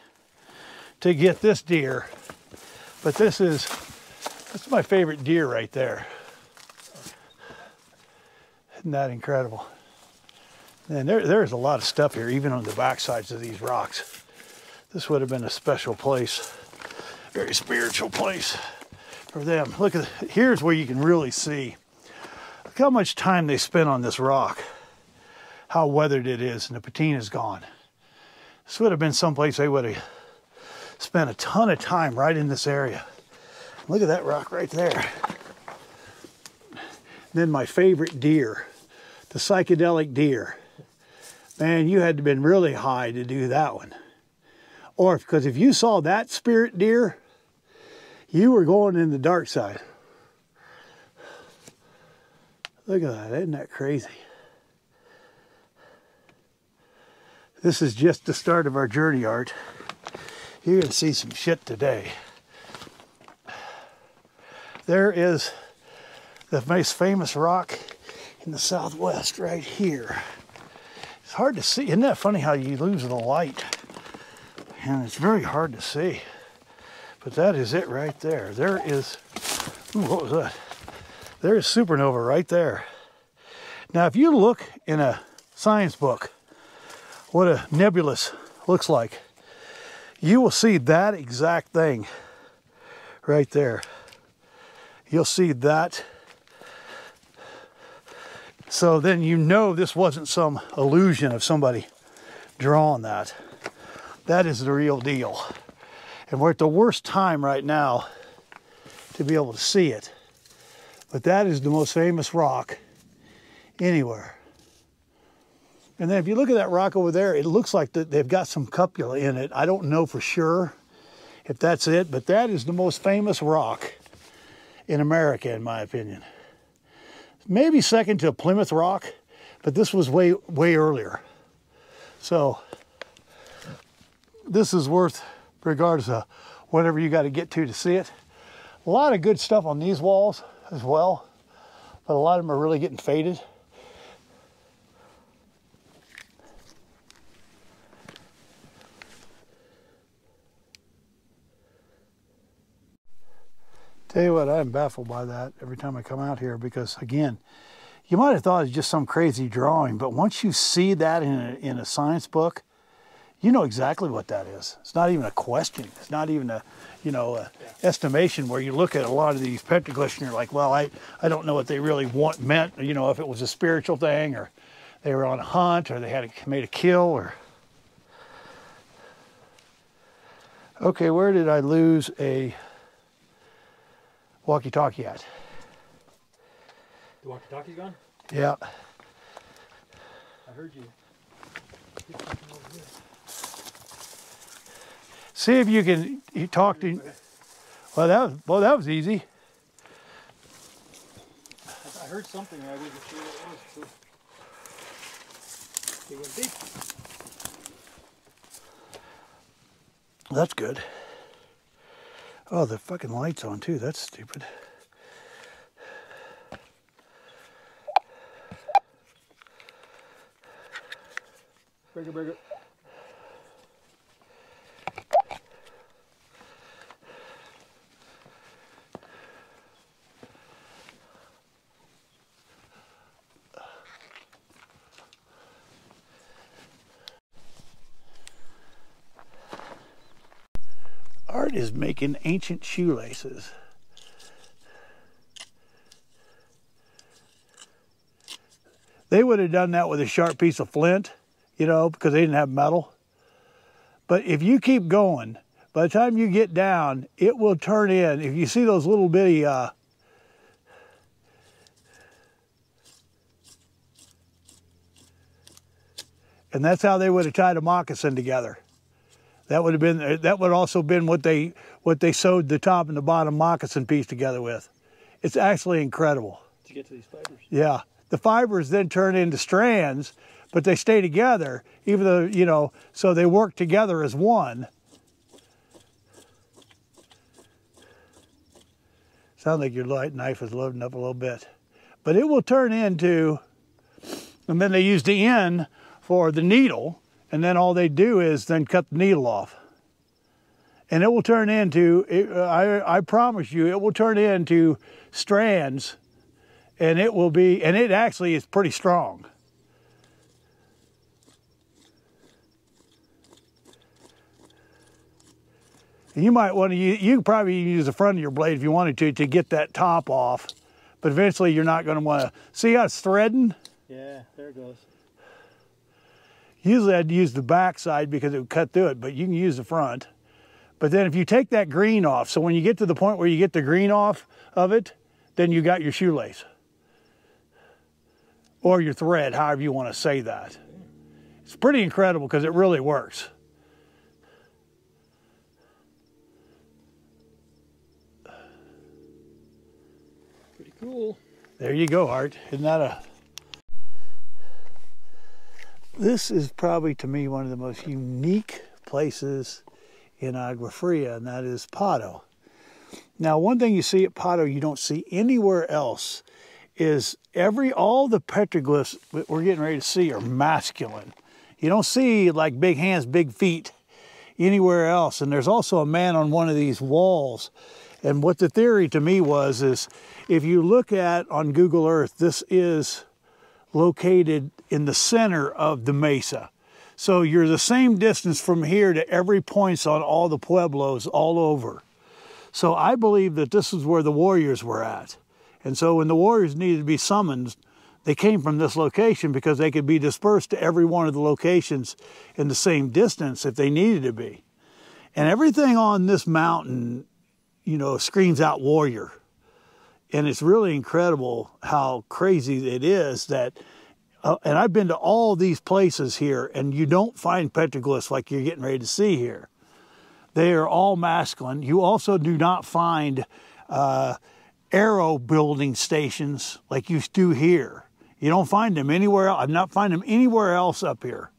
to get this deer. But this is, that's my favorite deer right there. Isn't that incredible? And there, there's a lot of stuff here, even on the back sides of these rocks. This would have been a special place, very spiritual place for them. Look at, here's where you can really see. Look how much time they spent on this rock, how weathered it is, and the patina's gone. This would have been someplace they would have spent a ton of time right in this area. Look at that rock right there. then my favorite deer, the psychedelic deer man, you had to been really high to do that one. Or because if you saw that spirit deer, you were going in the dark side. Look at that, isn't that crazy? This is just the start of our journey, Art. You're to see some shit today. There is the most famous rock in the southwest right here hard to see. Isn't that funny how you lose the light? And it's very hard to see. But that is it right there. There is, ooh, what was that? There is supernova right there. Now, if you look in a science book, what a nebulous looks like, you will see that exact thing right there. You'll see that So then you know this wasn't some illusion of somebody drawing that. That is the real deal. And we're at the worst time right now to be able to see it. But that is the most famous rock anywhere. And then if you look at that rock over there, it looks like they've got some cupula in it. I don't know for sure if that's it, but that is the most famous rock in America, in my opinion. Maybe second to Plymouth Rock, but this was way, way earlier. So this is worth, regardless of whatever you got to get to to see it. A lot of good stuff on these walls as well, but a lot of them are really getting faded. Tell you what, I'm baffled by that every time I come out here because, again, you might have thought it's just some crazy drawing, but once you see that in a, in a science book, you know exactly what that is. It's not even a question. It's not even a, you know, a estimation where you look at a lot of these petroglyphs and you're like, well, I, I don't know what they really want meant. You know, if it was a spiritual thing or they were on a hunt or they had a, made a kill or. Okay, where did I lose a walkie-talkie at? The walkie-talkie gone? Yeah. I heard you. See if you can you talk to. Well, that was well, that was easy. I heard something. I wasn't sure what it was. So. It went deep. That's good. Oh, the fucking light's on too. That's stupid. Break it, is making ancient shoelaces. They would have done that with a sharp piece of flint, you know, because they didn't have metal. But if you keep going, by the time you get down, it will turn in. If you see those little bitty, uh, and that's how they would have tied a moccasin together. That would have been uh, that would also been what they what they sewed the top and the bottom moccasin piece together with. It's actually incredible. To get to these fibers. Yeah. The fibers then turn into strands, but they stay together, even though, you know, so they work together as one. Sounds like your light knife is loading up a little bit. But it will turn into, and then they use the end for the needle, and then all they do is then cut the needle off. And it will turn into, I, I promise you, it will turn into strands and it will be, and it actually is pretty strong. You might want to use, you probably use the front of your blade if you wanted to, to get that top off. But eventually you're not going to want to, see how it's threading? Yeah, there it goes. Usually I'd use the back side because it would cut through it, but you can use the front. But then if you take that green off, so when you get to the point where you get the green off of it, then you got your shoelace. Or your thread, however you want to say that. It's pretty incredible because it really works. Pretty cool. There you go, Art. Isn't that a... This is probably, to me, one of the most unique places in Agua Fria, and that is Pato. Now, one thing you see at Pato you don't see anywhere else is every all the petroglyphs we're getting ready to see are masculine. You don't see like big hands, big feet anywhere else. And there's also a man on one of these walls. And what the theory to me was is if you look at on Google Earth, this is located in the center of the mesa. So you're the same distance from here to every points on all the pueblos all over. So I believe that this is where the warriors were at. And so when the warriors needed to be summoned, they came from this location because they could be dispersed to every one of the locations in the same distance if they needed to be. And everything on this mountain, you know, screams out warrior. And it's really incredible how crazy it is that uh, and I've been to all these places here, and you don't find petroglyphs like you're getting ready to see here. They are all masculine. You also do not find uh, arrow building stations like you do here. You don't find them anywhere. I've not find them anywhere else up here.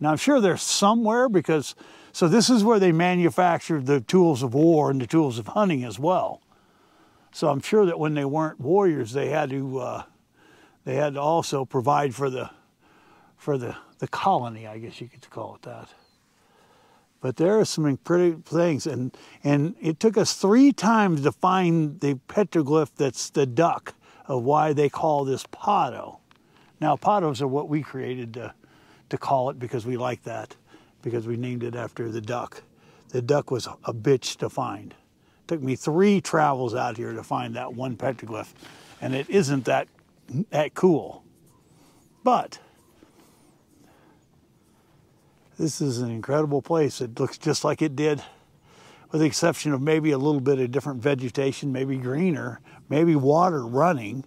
Now I'm sure they're somewhere because so this is where they manufactured the tools of war and the tools of hunting as well. So I'm sure that when they weren't warriors, they had to uh, they had to also provide for the for the the colony, I guess you could call it that. But there are some pretty things, and and it took us three times to find the petroglyph that's the duck of why they call this Pato. Now Patos are what we created to to call it because we like that, because we named it after the duck. The duck was a bitch to find. It took me three travels out here to find that one petroglyph, and it isn't that that cool. But this is an incredible place. It looks just like it did, with the exception of maybe a little bit of different vegetation, maybe greener, maybe water running,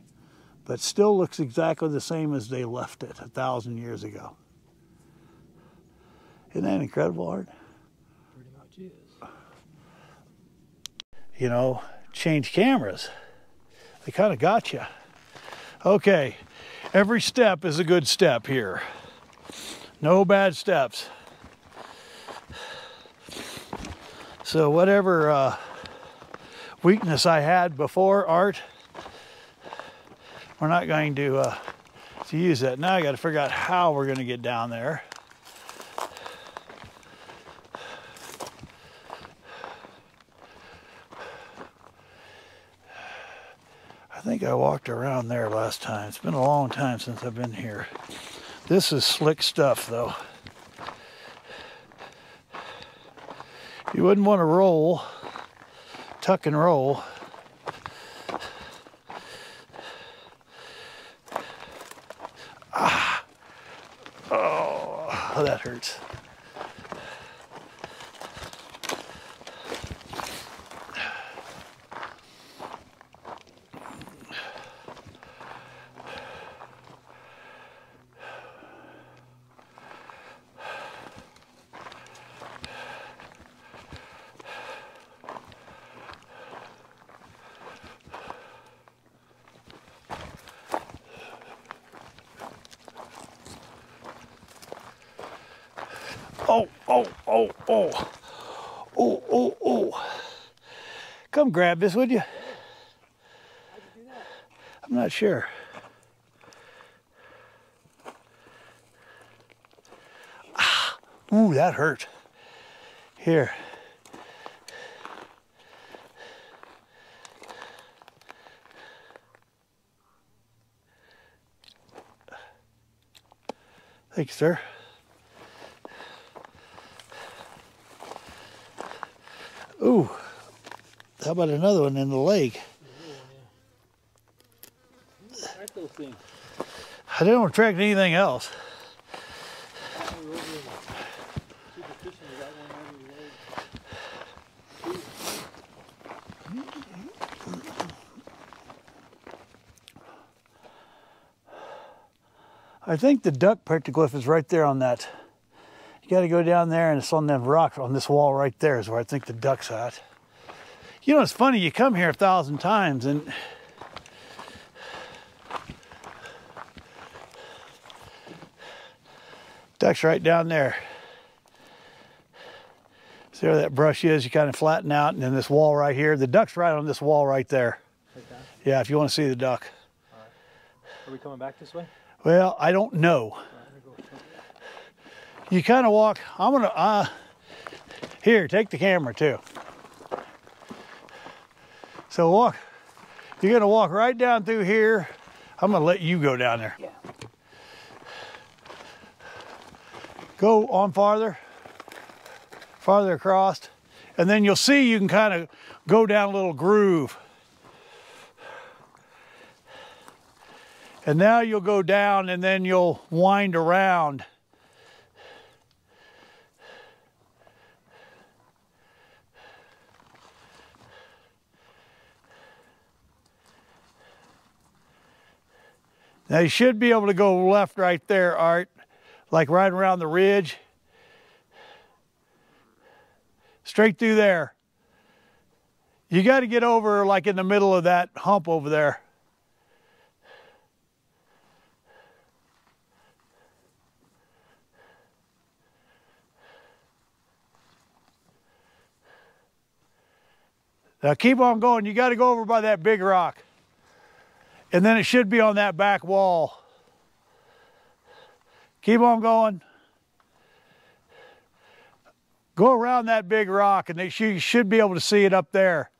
but still looks exactly the same as they left it a thousand years ago. Isn't that incredible, Art? Pretty much is. You know, change cameras. They kind of got you. Okay, every step is a good step here. No bad steps. So whatever uh, weakness I had before art, we're not going to, uh, to use that. Now I got to figure out how we're going to get down there. Think I walked around there last time. It's been a long time since I've been here. This is slick stuff though. You wouldn't want to roll, tuck and roll. Ah. Oh, that hurts. oh, oh, oh, oh. Oh, oh, oh. Come grab this, would you? I'm not sure. Ah, ooh, that hurt. Here. Thank you, sir. How about another one in the lake? I didn't attract anything else. I think the duck petroglyph is right there on that you got to go down there and it's on them rocks on this wall right there is where I think the duck's at. You know, it's funny, you come here a thousand times and duck's right down there. See where that brush is? You kind of flatten out and then this wall right here. The duck's right on this wall right there. Yeah, if you want to see the duck. Are we coming back this way? Well, I don't know you kind of walk, I'm gonna, uh, here, take the camera too. So walk, you're gonna walk right down through here. I'm gonna let you go down there. Yeah. Go on farther, farther across, and then you'll see you can kind of go down a little groove. And now you'll go down and then you'll wind around. Now you should be able to go left right there, Art, like right around the ridge. Straight through there. You got to get over like in the middle of that hump over there. Now keep on going. You got to go over by that big rock. And then it should be on that back wall. Keep on going. Go around that big rock and they you should be able to see it up there.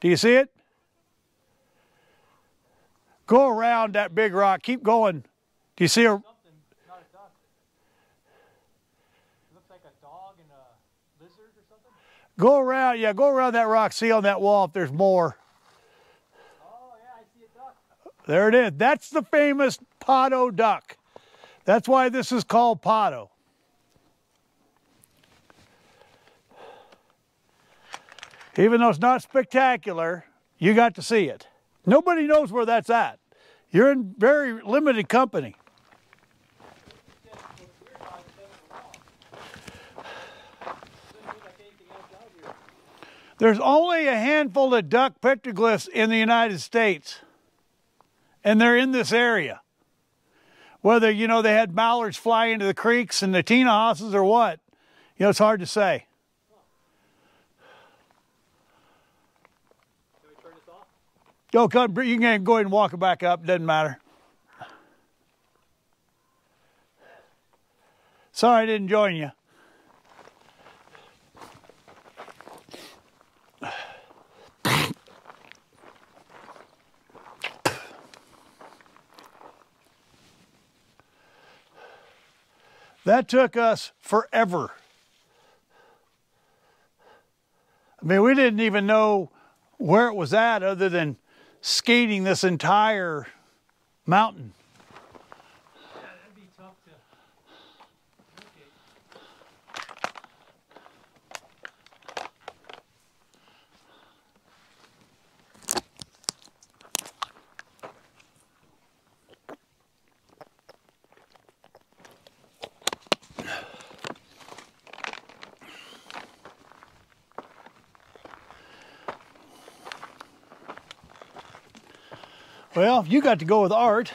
Do you see it? Go around that big rock. Keep going. Do you see a... Something, not a duck. Looks like a dog and a lizard or something. Go around, yeah, go around that rock. See on that wall if there's more. Oh yeah, I see a duck. There it is. That's the famous Pato duck. That's why this is called Pato. Even though it's not spectacular, you got to see it. Nobody knows where that's at. You're in very limited company. There's only a handful of duck petroglyphs in the United States, and they're in this area. Whether, you know, they had mallards fly into the creeks and the tinajas or what, you know, it's hard to say. Go, come, you can go ahead and walk it back up, doesn't matter. Sorry I didn't join you. That took us forever. I mean, we didn't even know where it was at other than skating this entire mountain. Well, you got to go with Art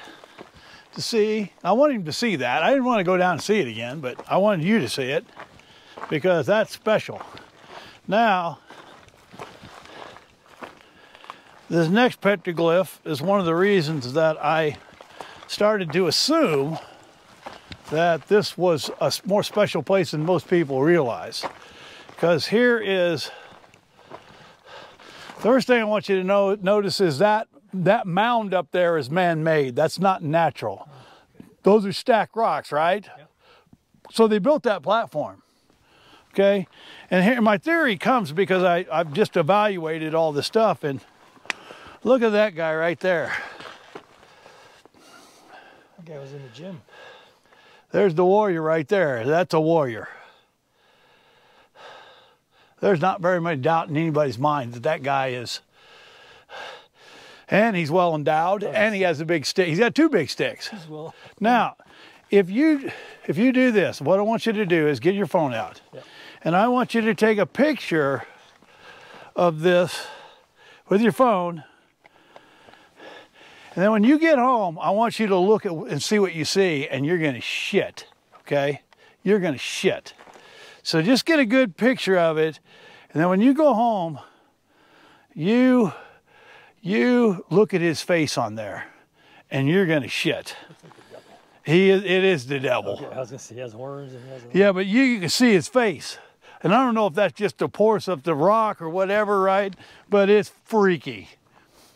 to see. I wanted him to see that. I didn't want to go down and see it again, but I wanted you to see it because that's special. Now, this next petroglyph is one of the reasons that I started to assume that this was a more special place than most people realize. Because here is the First thing I want you to know, notice is that that mound up there is man-made. That's not natural. Those are stacked rocks, right? Yep. So they built that platform. Okay, and here my theory comes because I I've just evaluated all the stuff and look at that guy right there. That guy was in the gym. There's the warrior right there. That's a warrior. There's not very much doubt in anybody's mind that that guy is. And he's well endowed, and he has a big stick. He's got two big sticks. Well. Now, if you if you do this, what I want you to do is get your phone out, Yeah. and I want you to take a picture of this with your phone. And then when you get home, I want you to look at and see what you see, and you're gonna shit. Okay, you're gonna shit. So just get a good picture of it, and then when you go home, you you look at his face on there, and you're gonna shit. He is, it is the devil. Okay, I was gonna say he has horns and he has. Yeah, but you, you can see his face. And I don't know if that's just the pores of the rock or whatever, right? But it's freaky.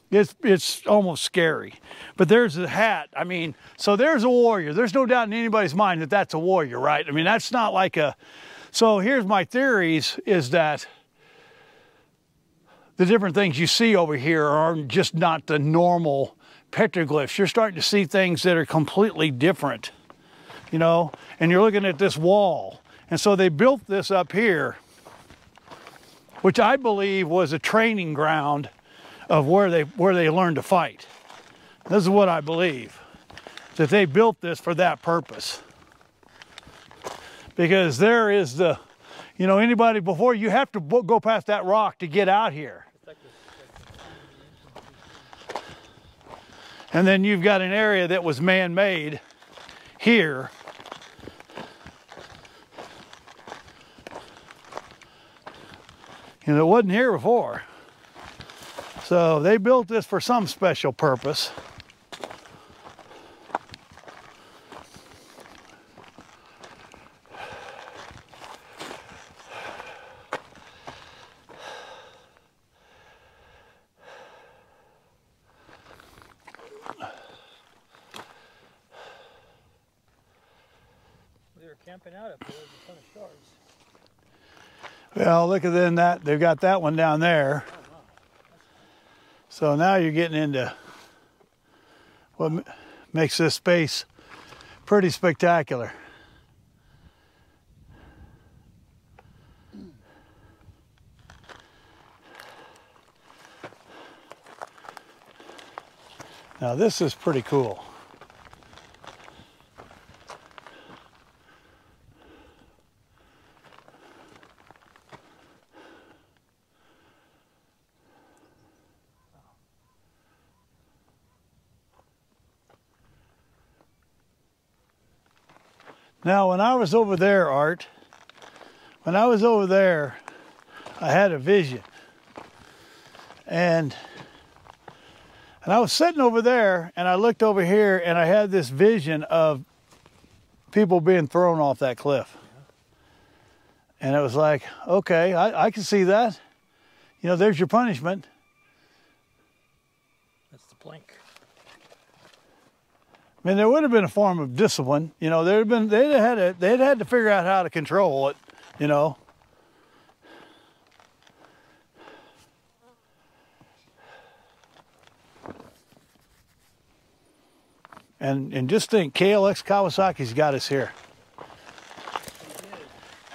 It's it's almost scary. But there's a hat. I mean, so there's a warrior. There's no doubt in anybody's mind that that's a warrior, right? I mean, that's not like a. So here's my theories: is that the different things you see over here are just not the normal petroglyphs. You're starting to see things that are completely different, you know, and you're looking at this wall. And so they built this up here, which I believe was a training ground of where they where they learned to fight. This is what I believe. That they built this for that purpose. Because there is the you know, anybody before you have to go past that rock to get out here. And then you've got an area that was man-made here. And it wasn't here before. So they built this for some special purpose. Camping out up there. Of. Well, look at then that they've got that one down there. So now you're getting into what makes this space pretty spectacular. Now this is pretty cool. Now, when I was over there, Art, when I was over there, I had a vision. And and I was sitting over there and I looked over here and I had this vision of people being thrown off that cliff. And it was like, okay, I, I can see that. You know, there's your punishment. That's the plank. I mean, there would have been a form of discipline. You know, there'd been they'd had to, they'd had to figure out how to control it. You know. And and just think, KLX Kawasaki's got us here.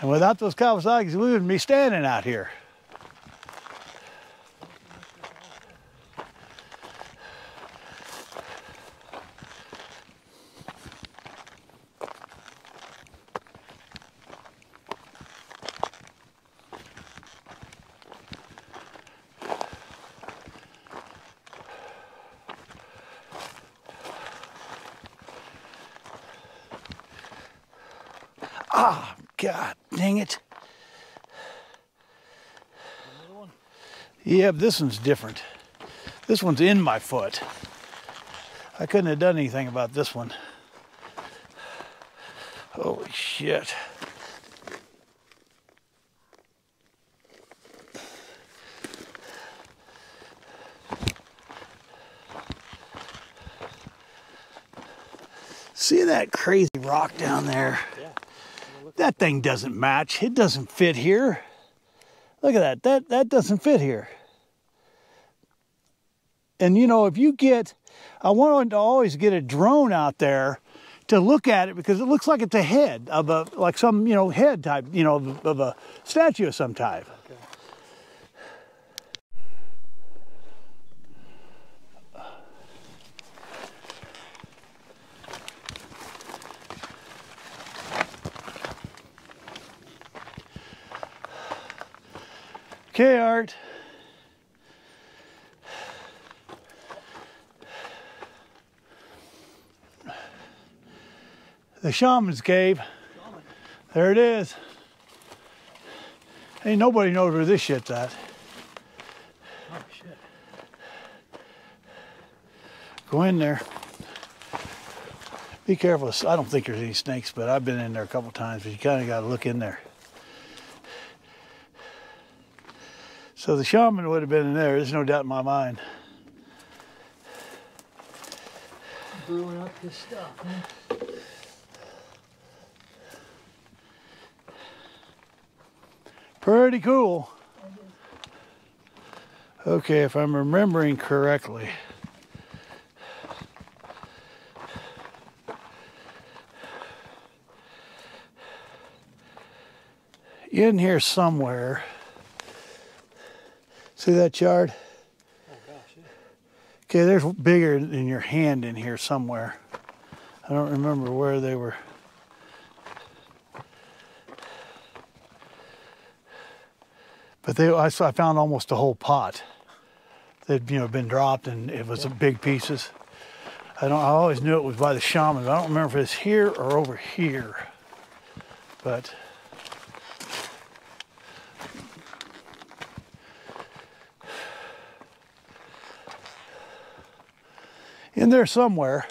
And without those Kawasaki's, we wouldn't be standing out here. Ah, God dang it. Yeah, this one's different. This one's in my foot. I couldn't have done anything about this one. Holy shit. See that crazy rock down there? Yeah. That thing doesn't match. It doesn't fit here. Look at that. That that doesn't fit here. And you know, if you get I want to always get a drone out there to look at it because it looks like it's a head of a like some, you know, head type, you know, of, of a statue of some type. Okay. Okay, Art. The shaman's cave. There it is. Ain't nobody knows where this shit's at. Oh shit. Go in there. Be careful. I don't think there's any snakes, but I've been in there a couple times, but you kind of got to look in there. So the shaman would have been in there. There's no doubt in my mind. Brewing up this stuff, man. Pretty cool. Okay, if I'm remembering correctly. In here somewhere. See that yard? Oh gosh, yeah. Okay, there's bigger than your hand in here somewhere. I don't remember where they were. But they, I, I found almost a whole pot. They'd you know been dropped and it was big pieces. I don't. I always knew it was by the shaman. But I don't remember if it's here or over here. But in there somewhere.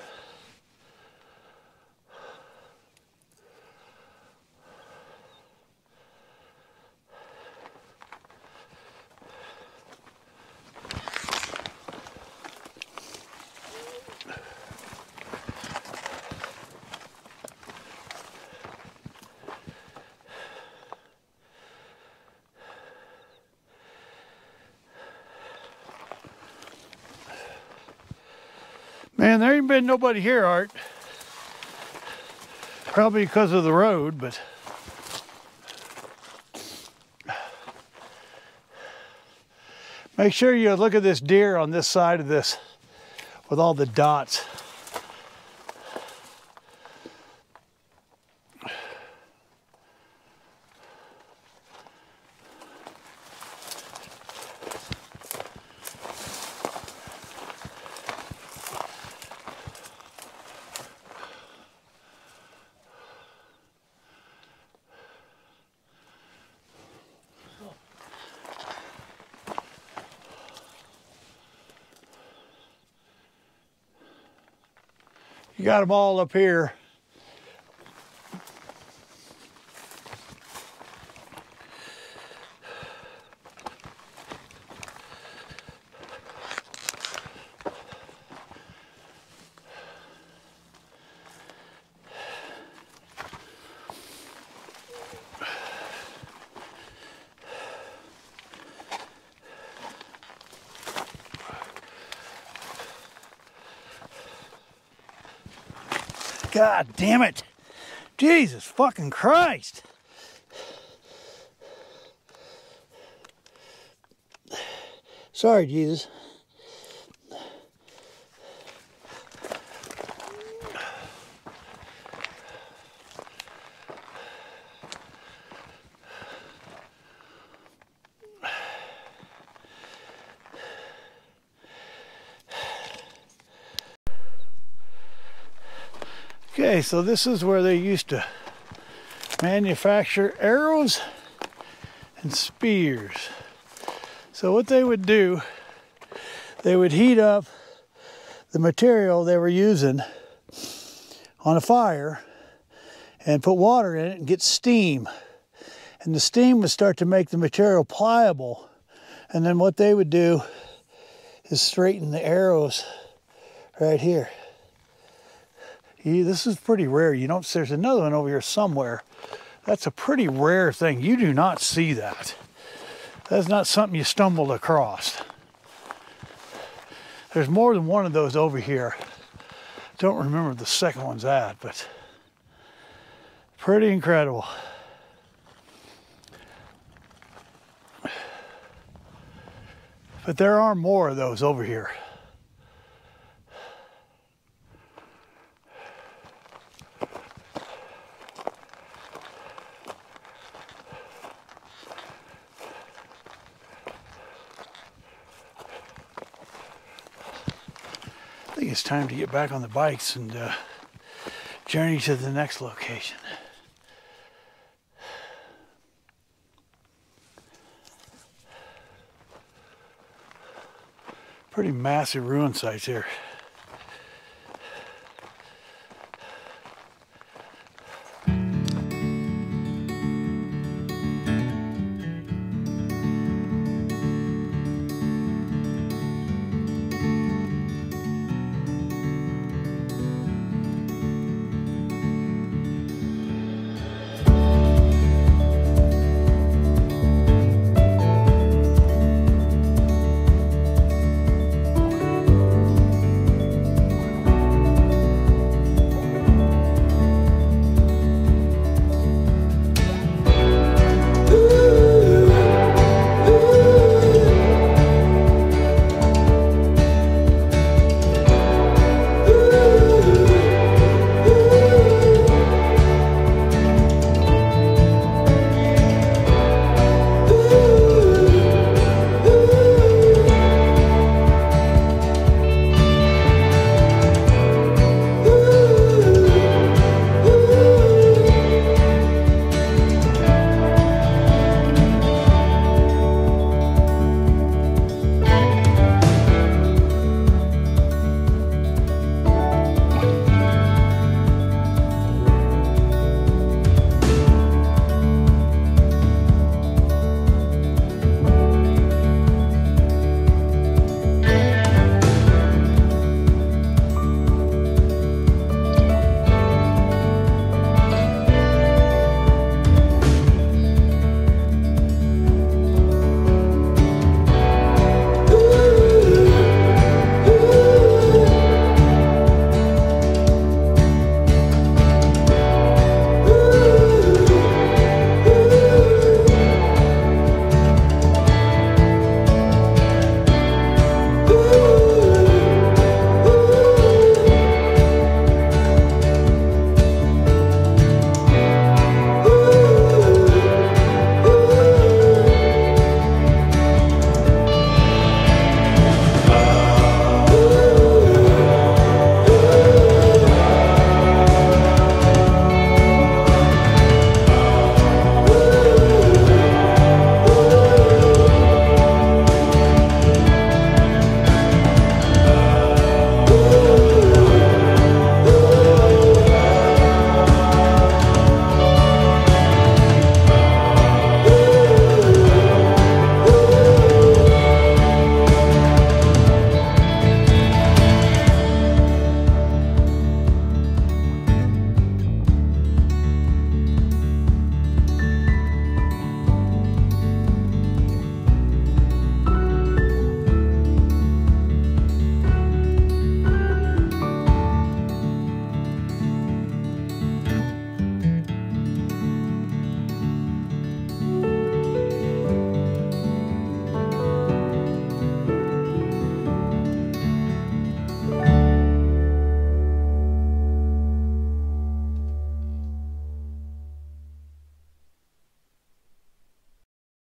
Man, there ain't been nobody here, Art. Probably because of the road, but. Make sure you look at this deer on this side of this with all the dots. Got them all up here. God damn it. Jesus fucking Christ. Sorry, Jesus. Okay, so this is where they used to manufacture arrows and spears. So what they would do, they would heat up the material they were using on a fire and put water in it and get steam. And the steam would start to make the material pliable. And then what they would do is straighten the arrows right here. This is pretty rare. You don't, there's another one over here somewhere. That's a pretty rare thing. You do not see that. That's not something you stumbled across. There's more than one of those over here. Don't remember the second one's at, but pretty incredible. But there are more of those over here. Time to get back on the bikes and uh, journey to the next location. Pretty massive ruin sites here.